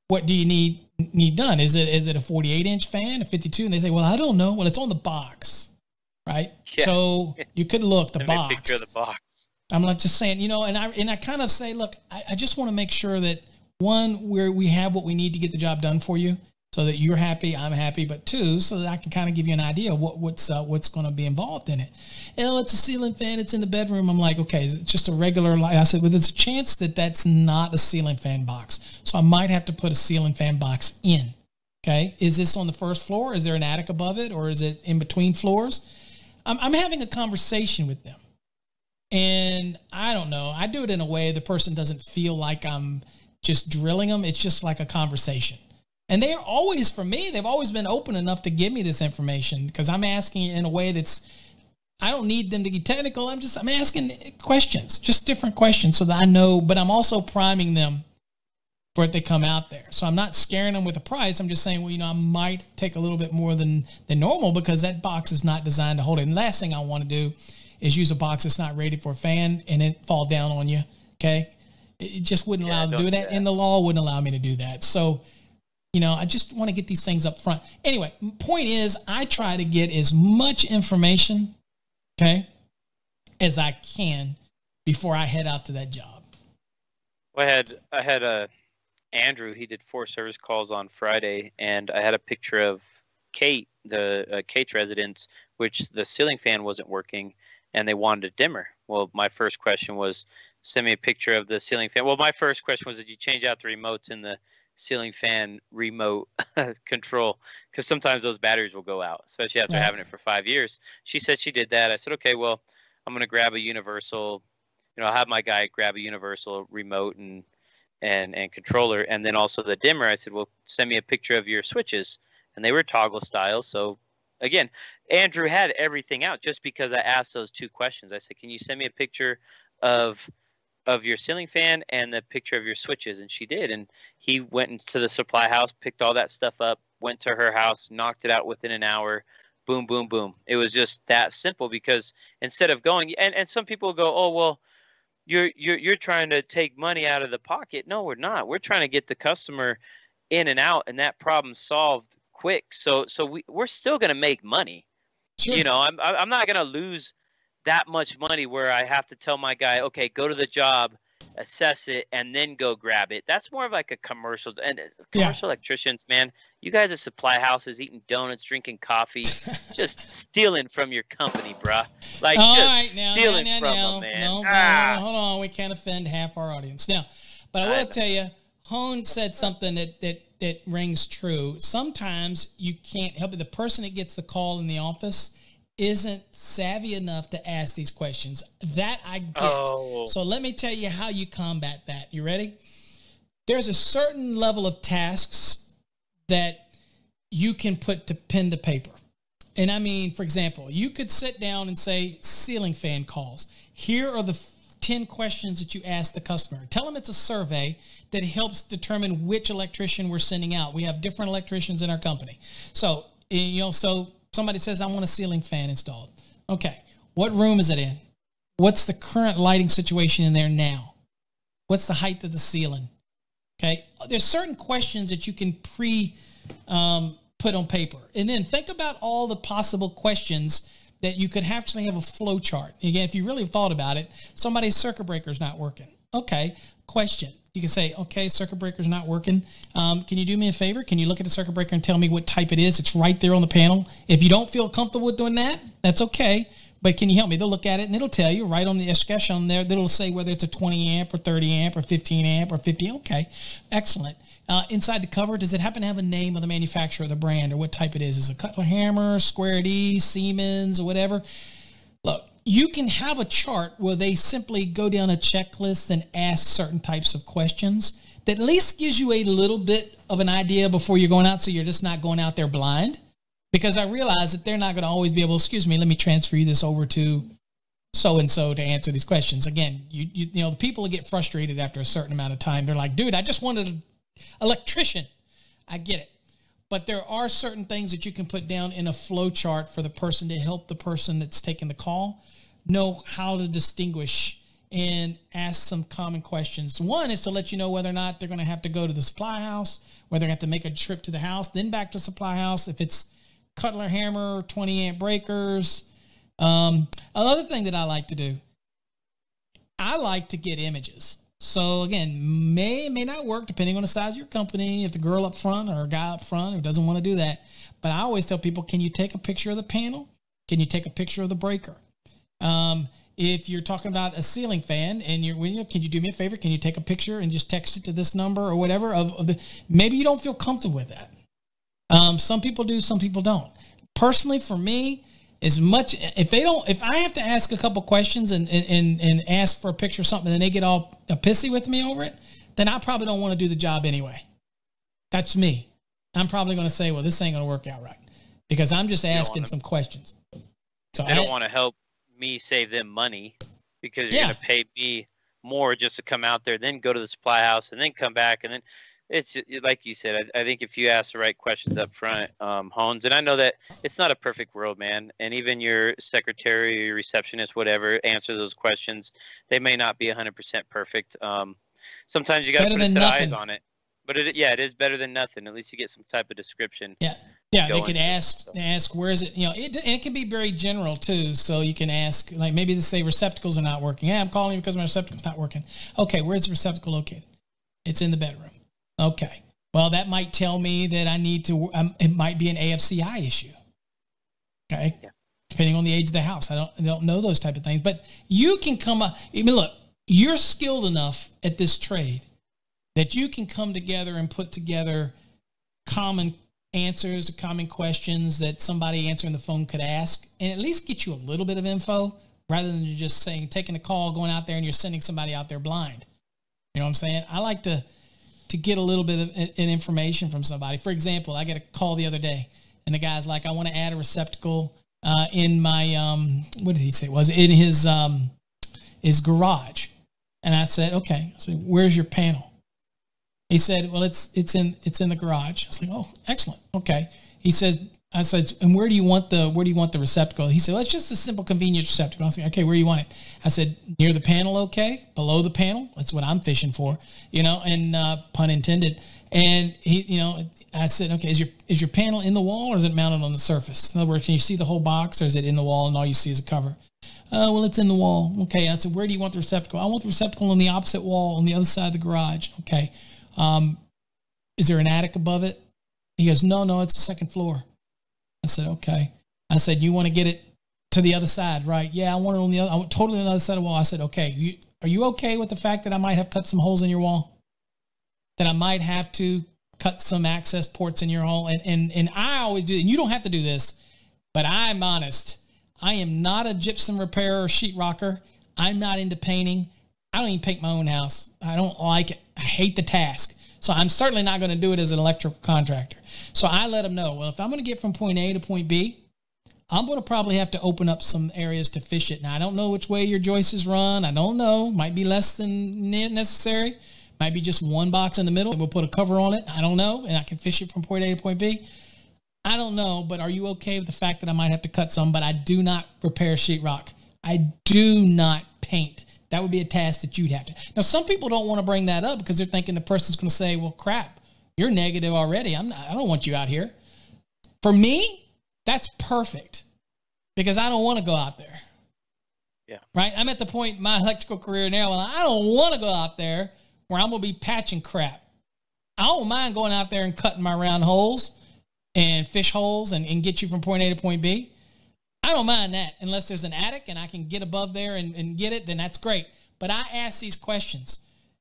what do you need need done? Is it is it a 48 inch fan, a 52? And they say, well, I don't know. Well, it's on the box, right? Yeah. So you could look the a box. picture of the box. I'm not just saying, you know, and I and I kind of say, look, I, I just want to make sure that one, where we have what we need to get the job done for you, so that you're happy, I'm happy, but two, so that I can kind of give you an idea what what's uh, what's going to be involved in it. Know, it's a ceiling fan, it's in the bedroom. I'm like, okay, just a regular? Like I said, well, there's a chance that that's not a ceiling fan box, so I might have to put a ceiling fan box in. Okay, is this on the first floor? Is there an attic above it, or is it in between floors? I'm, I'm having a conversation with them. And I don't know. I do it in a way the person doesn't feel like I'm just drilling them. It's just like a conversation. And they're always, for me, they've always been open enough to give me this information because I'm asking it in a way that's, I don't need them to be technical. I'm just, I'm asking questions, just different questions so that I know, but I'm also priming them for it they come out there. So I'm not scaring them with the price. I'm just saying, well, you know, I might take a little bit more than, than normal because that box is not designed to hold it. And last thing I want to do is use a box that's not rated for a fan and it fall down on you. Okay. It just wouldn't Yeah, allow to do do that. that. And the law wouldn't allow me to do that. So, you know, I just want to get these things up front. Anyway, point is, I try to get as much information, okay, as I can before I head out to that job. Well, I had I had a Andrew. He did four service calls on Friday, and I had a picture of Kate, the uh, Kate's residence, which the ceiling fan wasn't working, and they wanted a dimmer. Well, my first question was, send me a picture of the ceiling fan. Well, my first question was, did you change out the remotes in the ceiling fan remote control? Because sometimes those batteries will go out, especially after Right. having it for five years. She said she did that. I said, okay, well, I'm gonna grab a universal. You know, I'll have my guy grab a universal remote and and and controller, and then also the dimmer. I said, well, send me a picture of your switches, and they were toggle style. So again, Andrew had everything out just because I asked those two questions. I said, can you send me a picture of of your ceiling fan and the picture of your switches and she did and he went into the supply house picked all that stuff up went to her house knocked it out within an hour. Boom boom boom. It was just that simple because instead of going and, and some people go oh well you're you're you're trying to take money out of the pocket. No we're not. We're trying to get the customer in and out and that problem solved quick. So so we, we're still going to make money. Sure. you know i'm i'm not going to lose that much money where i have to tell my guy okay go to the job assess it and then go grab it that's more of like a commercial and uh, Yeah. commercial electricians man you guys at supply houses eating donuts drinking coffee just stealing from your company bruh like All just right, now, now, stealing now, from now, them man no, no, Ah. hold on. We can't offend half our audience now. But I I will know. tell you, Hone said something that that that rings true. Sometimes you can't help it. The person that gets the call in the office isn't savvy enough to ask these questions. That I get. Oh. So let me tell you how you combat that. You ready? There's a certain level of tasks that you can put to pen to paper. And I mean, for example, you could sit down and say ceiling fan calls. Here are the 10 questions that you ask the customer. Tell them it's a survey that helps determine which electrician we're sending out. We have different electricians in our company. So, eh, you know, so somebody says, I want a ceiling fan installed. Okay. What room is it in? What's the current lighting situation in there now? What's the height of the ceiling? Okay. There's certain questions that you can pre um, put on paper. And then think about all the possible questions that you could actually have a flow chart. Again, if you really thought about it, somebody's circuit breaker is not working. Okay, question. You can say, okay, circuit breaker's not working. Um, can you do me a favor? Can you look at the circuit breaker and tell me what type it is? It's right there on the panel. If you don't feel comfortable with doing that, that's okay. But can you help me? They'll look at it and it'll tell you right on the discussion there. That'll say whether it's a 20 amp or 30 amp or 15 amp or 50. Okay, excellent. Uh, inside the cover, does it happen to have a name of the manufacturer, the brand, or what type it is? Is it Cutler Hammer, Square D, Siemens, or whatever? Look, you can have a chart where they simply go down a checklist and ask certain types of questions that at least gives you a little bit of an idea before you're going out so you're just not going out there blind. Because I realize that they're not going to always be able, excuse me, let me transfer you this over to so and so to answer these questions. Again, you, you you know, the people get frustrated after a certain amount of time. They're like, dude, I just wanted an electrician. I get it. But there are certain things that you can put down in a flow chart for the person to help the person that's taking the call know how to distinguish and ask some common questions. One is to let you know whether or not they're going to have to go to the supply house, whether they're going to have to make a trip to the house, then back to supply house. If it's Cutler Hammer, 20 amp breakers. Um, another thing that I like to do, I like to get images. So again, may may not work depending on the size of your company. If the girl up front or a guy up front who doesn't want to do that, but I always tell people, can you take a picture of the panel? Can you take a picture of the breaker? Um, if you're talking about a ceiling fan and you're, when you can you do me a favor? Can you take a picture and just text it to this number or whatever? Of, of the maybe you don't feel comfortable with that. Um, some people do, some people don't. Personally, for me, as much if they don't, if I have to ask a couple questions and and and ask for a picture or something and they get all pissy with me over it, then I probably don't want to do the job anyway. That's me. I'm probably going to say, well, this ain't going to work out right because I'm just asking some questions. So they don't I- want to help me save them money because you're Yeah. going to pay me more just to come out there, then go to the supply house, and then come back, and then it's like you said. I, I think if you ask the right questions up front, um, Hones, and I know that it's not a perfect world, man, and even your secretary your receptionist, whatever, answer those questions. They may not be 100% perfect. Um, sometimes you got to put a set eyes on it. But it, yeah, it is better than nothing. At least you get some type of description. Yeah, yeah. They could into ask so. ask where is it? You know, it, it can be very general too. So you can ask like maybe they say receptacles are not working. Yeah, I'm calling you because my receptacle's not working. Okay, where's the receptacle located? It's in the bedroom. Okay. Well, that might tell me that I need to. Um, it might be an AFCI issue. Okay. Yeah. Depending on the age of the house, I don't I don't know those type of things. But you can come up. I mean, look, you're skilled enough at this trade that you can come together and put together common answers to common questions that somebody answering the phone could ask and at least get you a little bit of info rather than just saying taking a call going out there and you're sending somebody out there blind. You know what i'm saying? I like to to get a little bit of in information from somebody. For example i got a call the other day and the guy's like i want to add a receptacle uh, in my um what did he say it was? In his um his garage. And I said, okay. I said, where's your panel? He said, well, it's it's in it's in the garage. I was like, oh, excellent. Okay. He said, I said, and where do you want the where do you want the receptacle? He said, well, it's just a simple convenience receptacle. I was like, okay, where do you want it? I said, near the panel, okay, below the panel. That's what I'm fishing for, you know, and uh, pun intended. And he, you know, I said, okay, is your is your panel in the wall or is it mounted on the surface? In other words, can you see the whole box or is it in the wall and all you see is a cover? Uh, well, it's in the wall. Okay. I said, where do you want the receptacle? I want the receptacle on the opposite wall on the other side of the garage. Okay. Um, is there an attic above it? He goes, no, no, it's the second floor. I said, okay. I said, you want to get it to the other side, right? Yeah, I want it on the other, I want totally on the other side of the wall. I said, okay, you, are you okay with the fact that I might have cut some holes in your wall? That I might have to cut some access ports in your hole? And, and, and I always do, and you don't have to do this, but I'm honest. I am not a gypsum repairer or sheetrocker. I'm not into painting. I don't even paint my own house. I don't like it. I hate the task. So I'm certainly not going to do it as an electrical contractor. So I let them know, well, if I'm going to get from point A to point B, I'm going to probably have to open up some areas to fish it. Now, I don't know which way your joists run. I don't know. Might be less than necessary. Might be just one box in the middle. We'll put a cover on it. I don't know. And I can fish it from point A to point B. I don't know, but are you okay with the fact that I might have to cut some? But I do not repair sheetrock. I do not paint. That would be a task that you'd have to. Now, some people don't want to bring that up because they're thinking the person's going to say, "Well, crap, you're negative already. I'm not, I don't want you out here." For me, that's perfect because I don't want to go out there. Yeah. Right. I'm at the point in my electrical career now. Well, I don't want to go out there where I'm going to be patching crap. I don't mind going out there and cutting my round holes and fish holes and, and get you from point A to point B. I don't mind that unless there's an attic and I can get above there and, and get it, then that's great. But I ask these questions.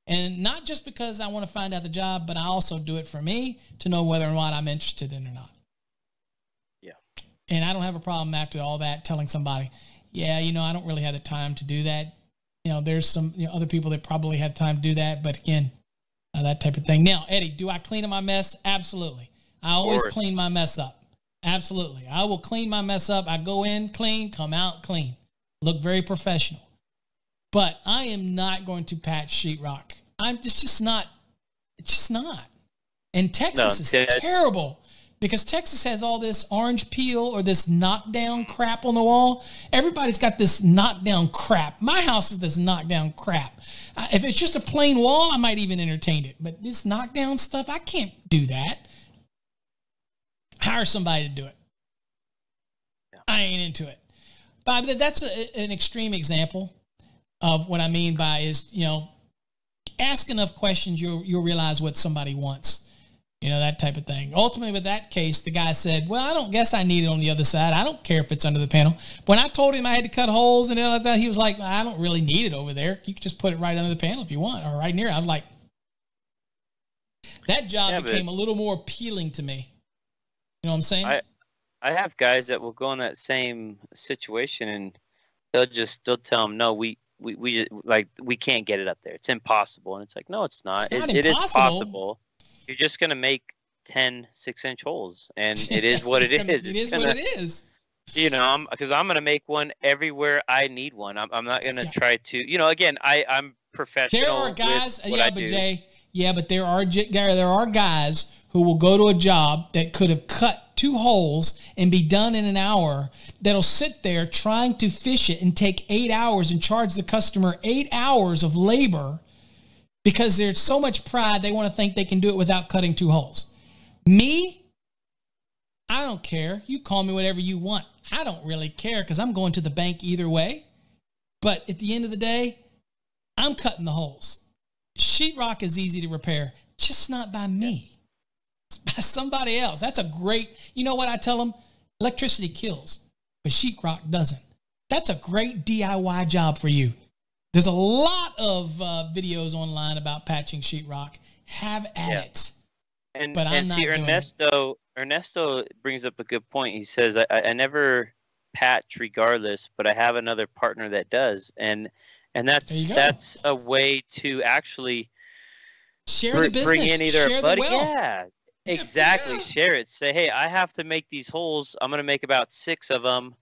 And not just because I want to find out the job, but I also do it for me to know whether or not I'm interested in or not. Yeah. And I don't have a problem after all that telling somebody, yeah, you know, I don't really have the time to do that. You know, there's some you know, other people that probably have time to do that. But again, uh, that type of thing. Now, Eddie, do I clean up my mess? Absolutely. I always clean my mess up. Absolutely. I will clean my mess up. I go in clean, come out clean. Look very professional. But I am not going to patch sheetrock. I'm just just not it's just not. And Texas no, is terrible because Texas has all this orange peel or this knockdown crap on the wall. Everybody's got this knockdown crap. My house is this knockdown crap. Uh, if it's just a plain wall, I might even entertain it. But this knockdown stuff, I can't do that hire somebody to do it. Yeah. I ain't into it. But that's a, an extreme example of what I mean by is, you know, ask enough questions, you'll, you'll realize what somebody wants, you know, that type of thing. Ultimately, with that case, the guy said, well, I don't guess I need it on the other side. I don't care if it's under the panel. When I told him I had to cut holes and all that, he was like, I don't really need it over there. You can just put it right under the panel if you want or right near. I was like, that job yeah, became a little more appealing to me. You know what I'm saying? I I have guys that will go in that same situation and they'll just they'll tell them no we we, we like we can't get it up there. It's impossible. And it's like no, it's not. It's not it, it is possible. You're just gonna make 10 six inch holes, and it is what it is. it it's is gonna, what it is. You know, because I'm, because I'm gonna make one everywhere I need one. I'm, I'm not gonna yeah. try to. You know, again, I I'm professional. There are guys, yeah, but Jay, yeah, but there are there are guys who will go to a job that could have cut two holes and be done in an hour that'll sit there trying to fish it and take eight hours and charge the customer eight hours of labor because there's so much pride they want to think they can do it without cutting two holes. Me, I don't care. You call me whatever you want. I don't really care because I'm going to the bank either way. But at the end of the day, I'm cutting the holes. Sheetrock is easy to repair, just not by me by somebody else. That's a great, you know what I tell them? Electricity kills, but sheetrock doesn't. That's a great DIY job for you. There's a lot of uh, videos online about patching sheetrock. Have at yeah. it. And, but and I'm see, Ernesto, Ernesto brings up a good point. He says, I, I never patch regardless, but I have another partner that does. And and that's that's a way to actually share the business, bring in either share a buddy, yeah, Exactly. Yeah. Share it. Say, hey, I have to make these holes. I'm going to make about six of them.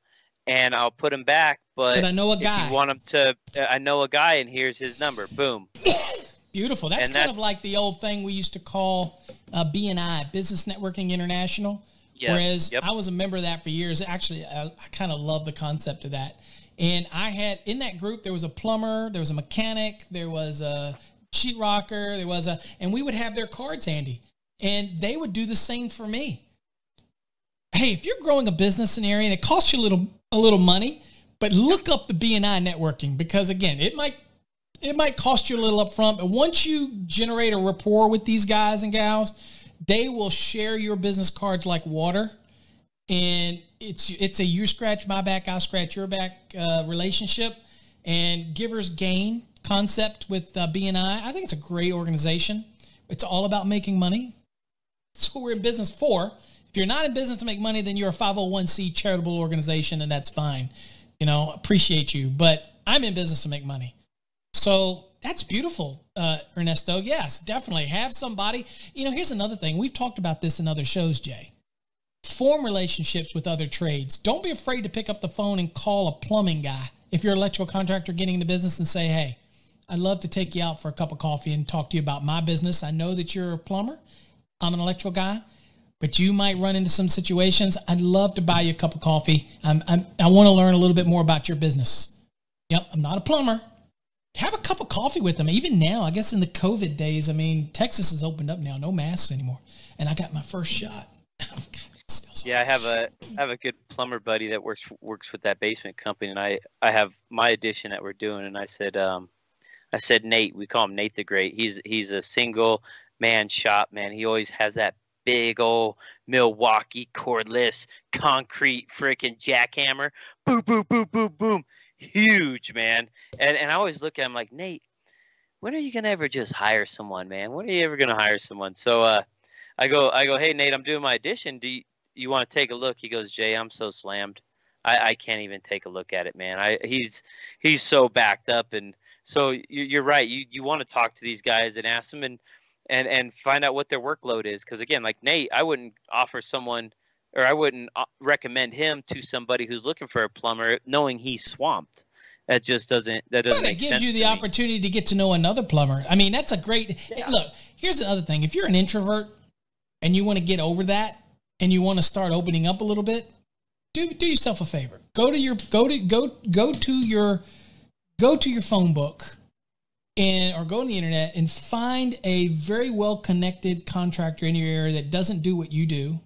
and I'll put them back. But, But I know a guy. you want him to, I know a guy, and here's his number. Boom. Beautiful. That's And kind of like the old thing we used to call uh, BNI, Business Networking International. Yes. Whereas Yep. I was a member of that for years. Actually, I, I kind of love the concept of that. And I had in that group there was a plumber, there was a mechanic, there was a sheetrocker, there was a, and we would have their cards handy, and they would do the same for me. Hey, if you're growing a business in an area and it costs you a little a little money, but look up the BNI networking because again, it might it might cost you a little upfront, but once you generate a rapport with these guys and gals, they will share your business cards like water. And it's it's a you scratch my back, I scratch your back uh, relationship. And givers gain concept with uh, BNI. I think it's a great organization. It's all about making money. That's what we're in business for. If you're not in business to make money, then you're a 501c charitable organization, and that's fine. You know, appreciate you, but I'm in business to make money. So that's beautiful, uh, Ernesto. Yes, definitely have somebody. You know, here's another thing. We've talked about this in other shows, Jay. Form relationships with other trades. Don't be afraid to pick up the phone and call a plumbing guy if you're an electrical contractor getting into business and say, hey, I'd love to take you out for a cup of coffee and talk to you about my business. I know that you're a plumber. I'm an electrical guy, but you might run into some situations. I'd love to buy you a cup of coffee. I'm, I'm, I want to learn a little bit more about your business. Yep, I'm not a plumber. Have a cup of coffee with them. Even now, I guess in the COVID days, I mean, Texas has opened up now, no masks anymore. And I got my first shot. Yeah, I have a I have a good plumber buddy that works works with that basement company, and I I have my addition that we're doing, and I said um, I said Nate, we call him Nate the Great. He's he's a single man shop man. He always has that big old Milwaukee cordless concrete freaking jackhammer, boom boom boom boom boom, huge man. And and I always look at him like Nate, when are you gonna ever just hire someone, man? When are you ever gonna hire someone? So uh, I go I go, hey Nate, I'm doing my addition. Do you, you want to take a look? He goes, Jay, I'm so slammed. I, I can't even take a look at it, man. I he's he's so backed up, and so you, you're right. You you want to talk to these guys and ask them and and and find out what their workload is, because again, like Nate, I wouldn't offer someone or I wouldn't uh, recommend him to somebody who's looking for a plumber, knowing he's swamped. That just doesn't that doesn't But it make gives sense. you the to opportunity to get to know another plumber. I mean, that's a great Yeah. look. Here's another thing: if you're an introvert and you want to get over that, and you want to start opening up a little bit, do do yourself a favor. Go to your go to go go to your go to your phone book and or go on the internet and find a very well connected contractor in your area that doesn't do what you do.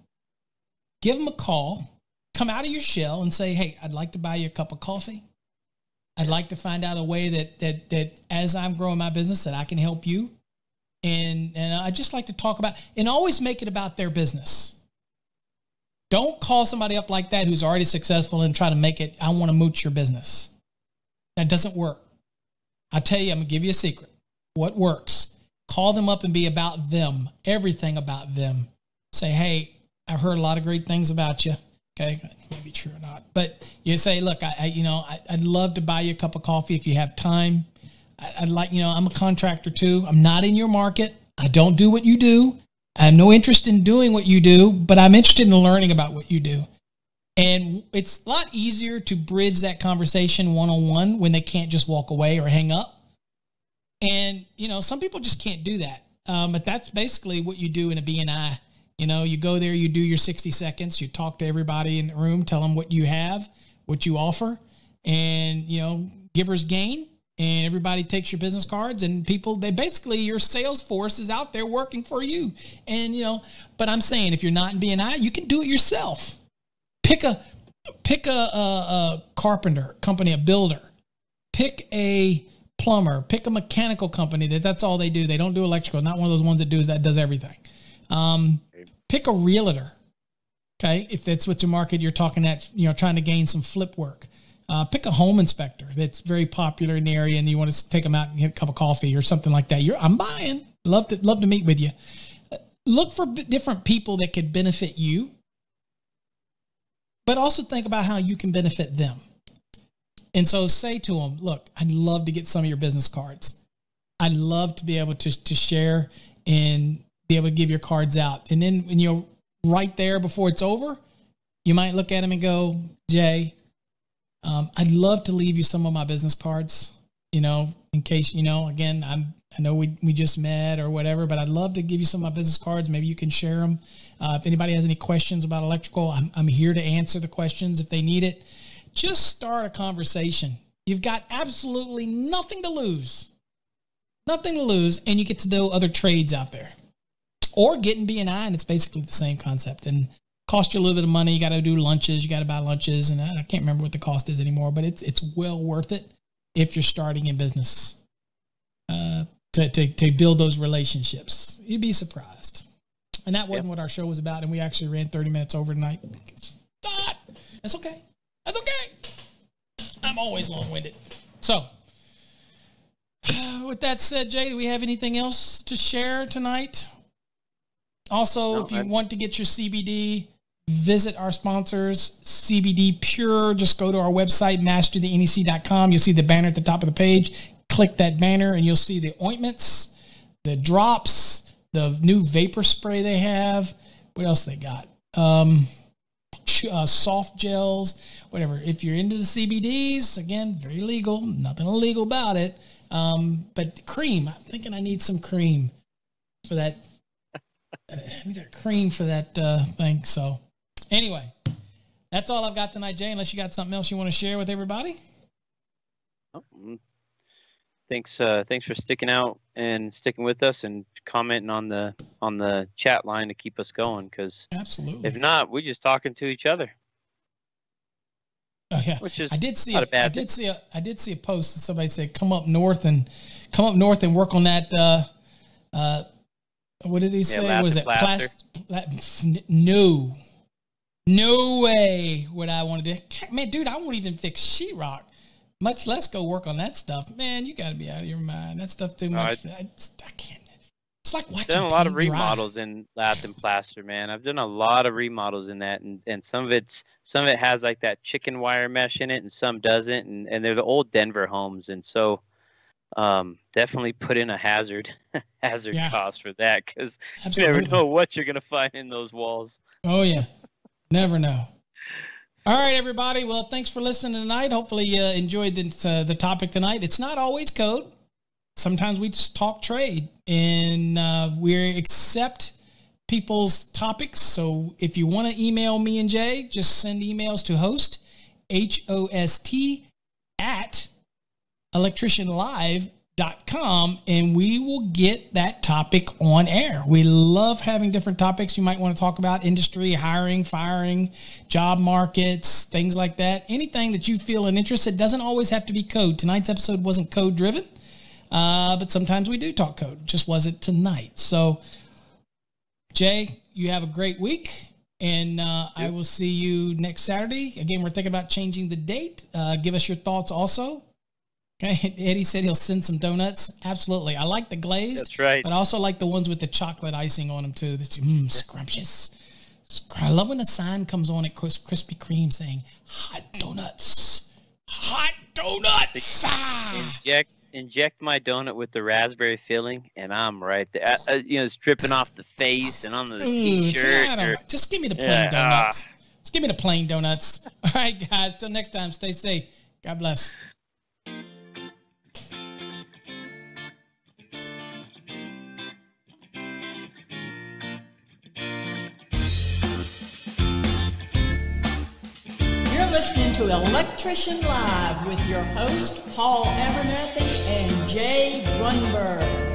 Give them a call. Come out of your shell and say, "Hey, I'd like to buy you a cup of coffee." I'd like to find out a way that that that as I'm growing my business that I can help you. And and I just like to talk about and always make it about their business. Don't call somebody up like that who's already successful and try to make it I want to mooch your business. That doesn't work. I tell you, I'm gonna give you a secret. What works? Call them up and be about them, everything about them. Say, hey, I've heard a lot of great things about you. Okay, maybe true or not, but you say, look, I, I you know, I, I'd love to buy you a cup of coffee if you have time. I, I'd like, you know, I'm a contractor too. I'm not in your market. I don't do what you do. I have no interest in doing what you do, but I'm interested in learning about what you do. And it's a lot easier to bridge that conversation one on one when they can't just walk away or hang up. And, you know, some people just can't do that. Um, but that's basically what you do in a BNI. You know, you go there, you do your 60 seconds, you talk to everybody in the room, tell them what you have, what you offer, and, you know, givers gain. And everybody takes your business cards, and people, they basically, your sales force is out there working for you. And, you know, but I'm saying if you're not in BNI, you can do it yourself. Pick a, pick a, a, a carpenter company, a builder. Pick a plumber. Pick a mechanical company that that's all they do. They don't do electrical. Not one of those ones that does that does everything. Um, pick a realtor. Okay, if that's what your market, you're talking at you know trying to gain some flip work. Uh, pick a home inspector that's very popular in the area, and you want to take them out and get a cup of coffee or something like that. You're, I'm buying. Love to love to meet with you. Look for b- different people that could benefit you, but also think about how you can benefit them. And so say to them, look, I'd love to get some of your business cards. I'd love to be able to, to share and be able to give your cards out. And then when you're right there before it's over, you might look at them and go, Jay, Um, I'd love to leave you some of my business cards, you know, in case, you know, again, I'm, I know we, we just met or whatever, but I'd love to give you some of my business cards. Maybe you can share them. Uh, if anybody has any questions about electrical, I'm, I'm here to answer the questions if they need it. Just start a conversation. You've got absolutely nothing to lose, nothing to lose, and you get to know other trades out there or getting BNI, and it's basically the same concept. And cost you a little bit of money. You got to do lunches. You got to buy lunches, and I can't remember what the cost is anymore. But it's it's well worth it if you're starting in business uh, to, to to build those relationships. You'd be surprised. And that wasn't yep. what our show was about. And we actually ran 30 minutes overnight. That's okay. That's okay. I'm always long winded. So, with that said, Jay, do we have anything else to share tonight? Also, no, if you I... want to get your CBD, visit our sponsors, CBD Pure. Just go to our website, masterthenec.com. You'll see the banner at the top of the page. Click that banner, and you'll see the ointments, the drops, the new vapor spray they have. What else they got? Um, uh, soft gels, whatever. If you're into the CBDs, again, very legal, nothing illegal about it. Um, but cream, I'm thinking I need some cream for that I need that cream for that uh, thing. So, anyway, that's all I've got tonight, Jay. Unless you got something else you want to share with everybody. Thanks, uh, thanks for sticking out and sticking with us and commenting on the on the chat line to keep us going. Because absolutely, if not, we're just talking to each other. Oh yeah, which is I did see a, I did see a I did see a post that somebody said come up north and come up north and work on that uh, uh, what did he say? Yeah, was it plaster? Plast- no, no way would I want to do. Man, dude, I won't even fix sheetrock, much less go work on that stuff. Man, you got to be out of your mind. That stuff too much. I, I, I can't. It's like watching. I've done a lot of remodels dry. in lath and plaster, man. I've done a lot of remodels in that, and, and some of it's some of it has like that chicken wire mesh in it, and some doesn't, and and they're the old Denver homes, and so um, definitely put in a hazard hazard yeah. cost for that because you never know what you're gonna find in those walls. Oh yeah, never know. All right, everybody. Well, thanks for listening tonight. Hopefully, you uh, enjoyed the, uh, the topic tonight. It's not always code. Sometimes we just talk trade, and uh, we accept people's topics. So if you want to email me and Jay, just send emails to host h o s t at electricianlive.com and we will get that topic on air. We love having different topics you might want to talk about industry, hiring, firing, job markets, things like that. Anything that you feel an interest, it doesn't always have to be code. Tonight's episode wasn't code driven, uh, but sometimes we do talk code. Just wasn't tonight. So, Jay, you have a great week. And uh, yep. I will see you next Saturday. Again, we're thinking about changing the date. Uh, give us your thoughts also. Okay, Eddie said he'll send some donuts. Absolutely, I like the glazed. That's right. But I also like the ones with the chocolate icing on them too. That's mm, scrumptious. I love when the sign comes on at Krispy Kreme saying "hot donuts." Hot donuts. Inject inject my donut with the raspberry filling, and I'm right there. You know, it's dripping off the face and on the t-shirt. Or, just give me the plain yeah, donuts. Just give me the plain donuts. All right, guys. Till next time. Stay safe. God bless. To Electrician Live with your host, Paul Abernathy and Jay Grunberg.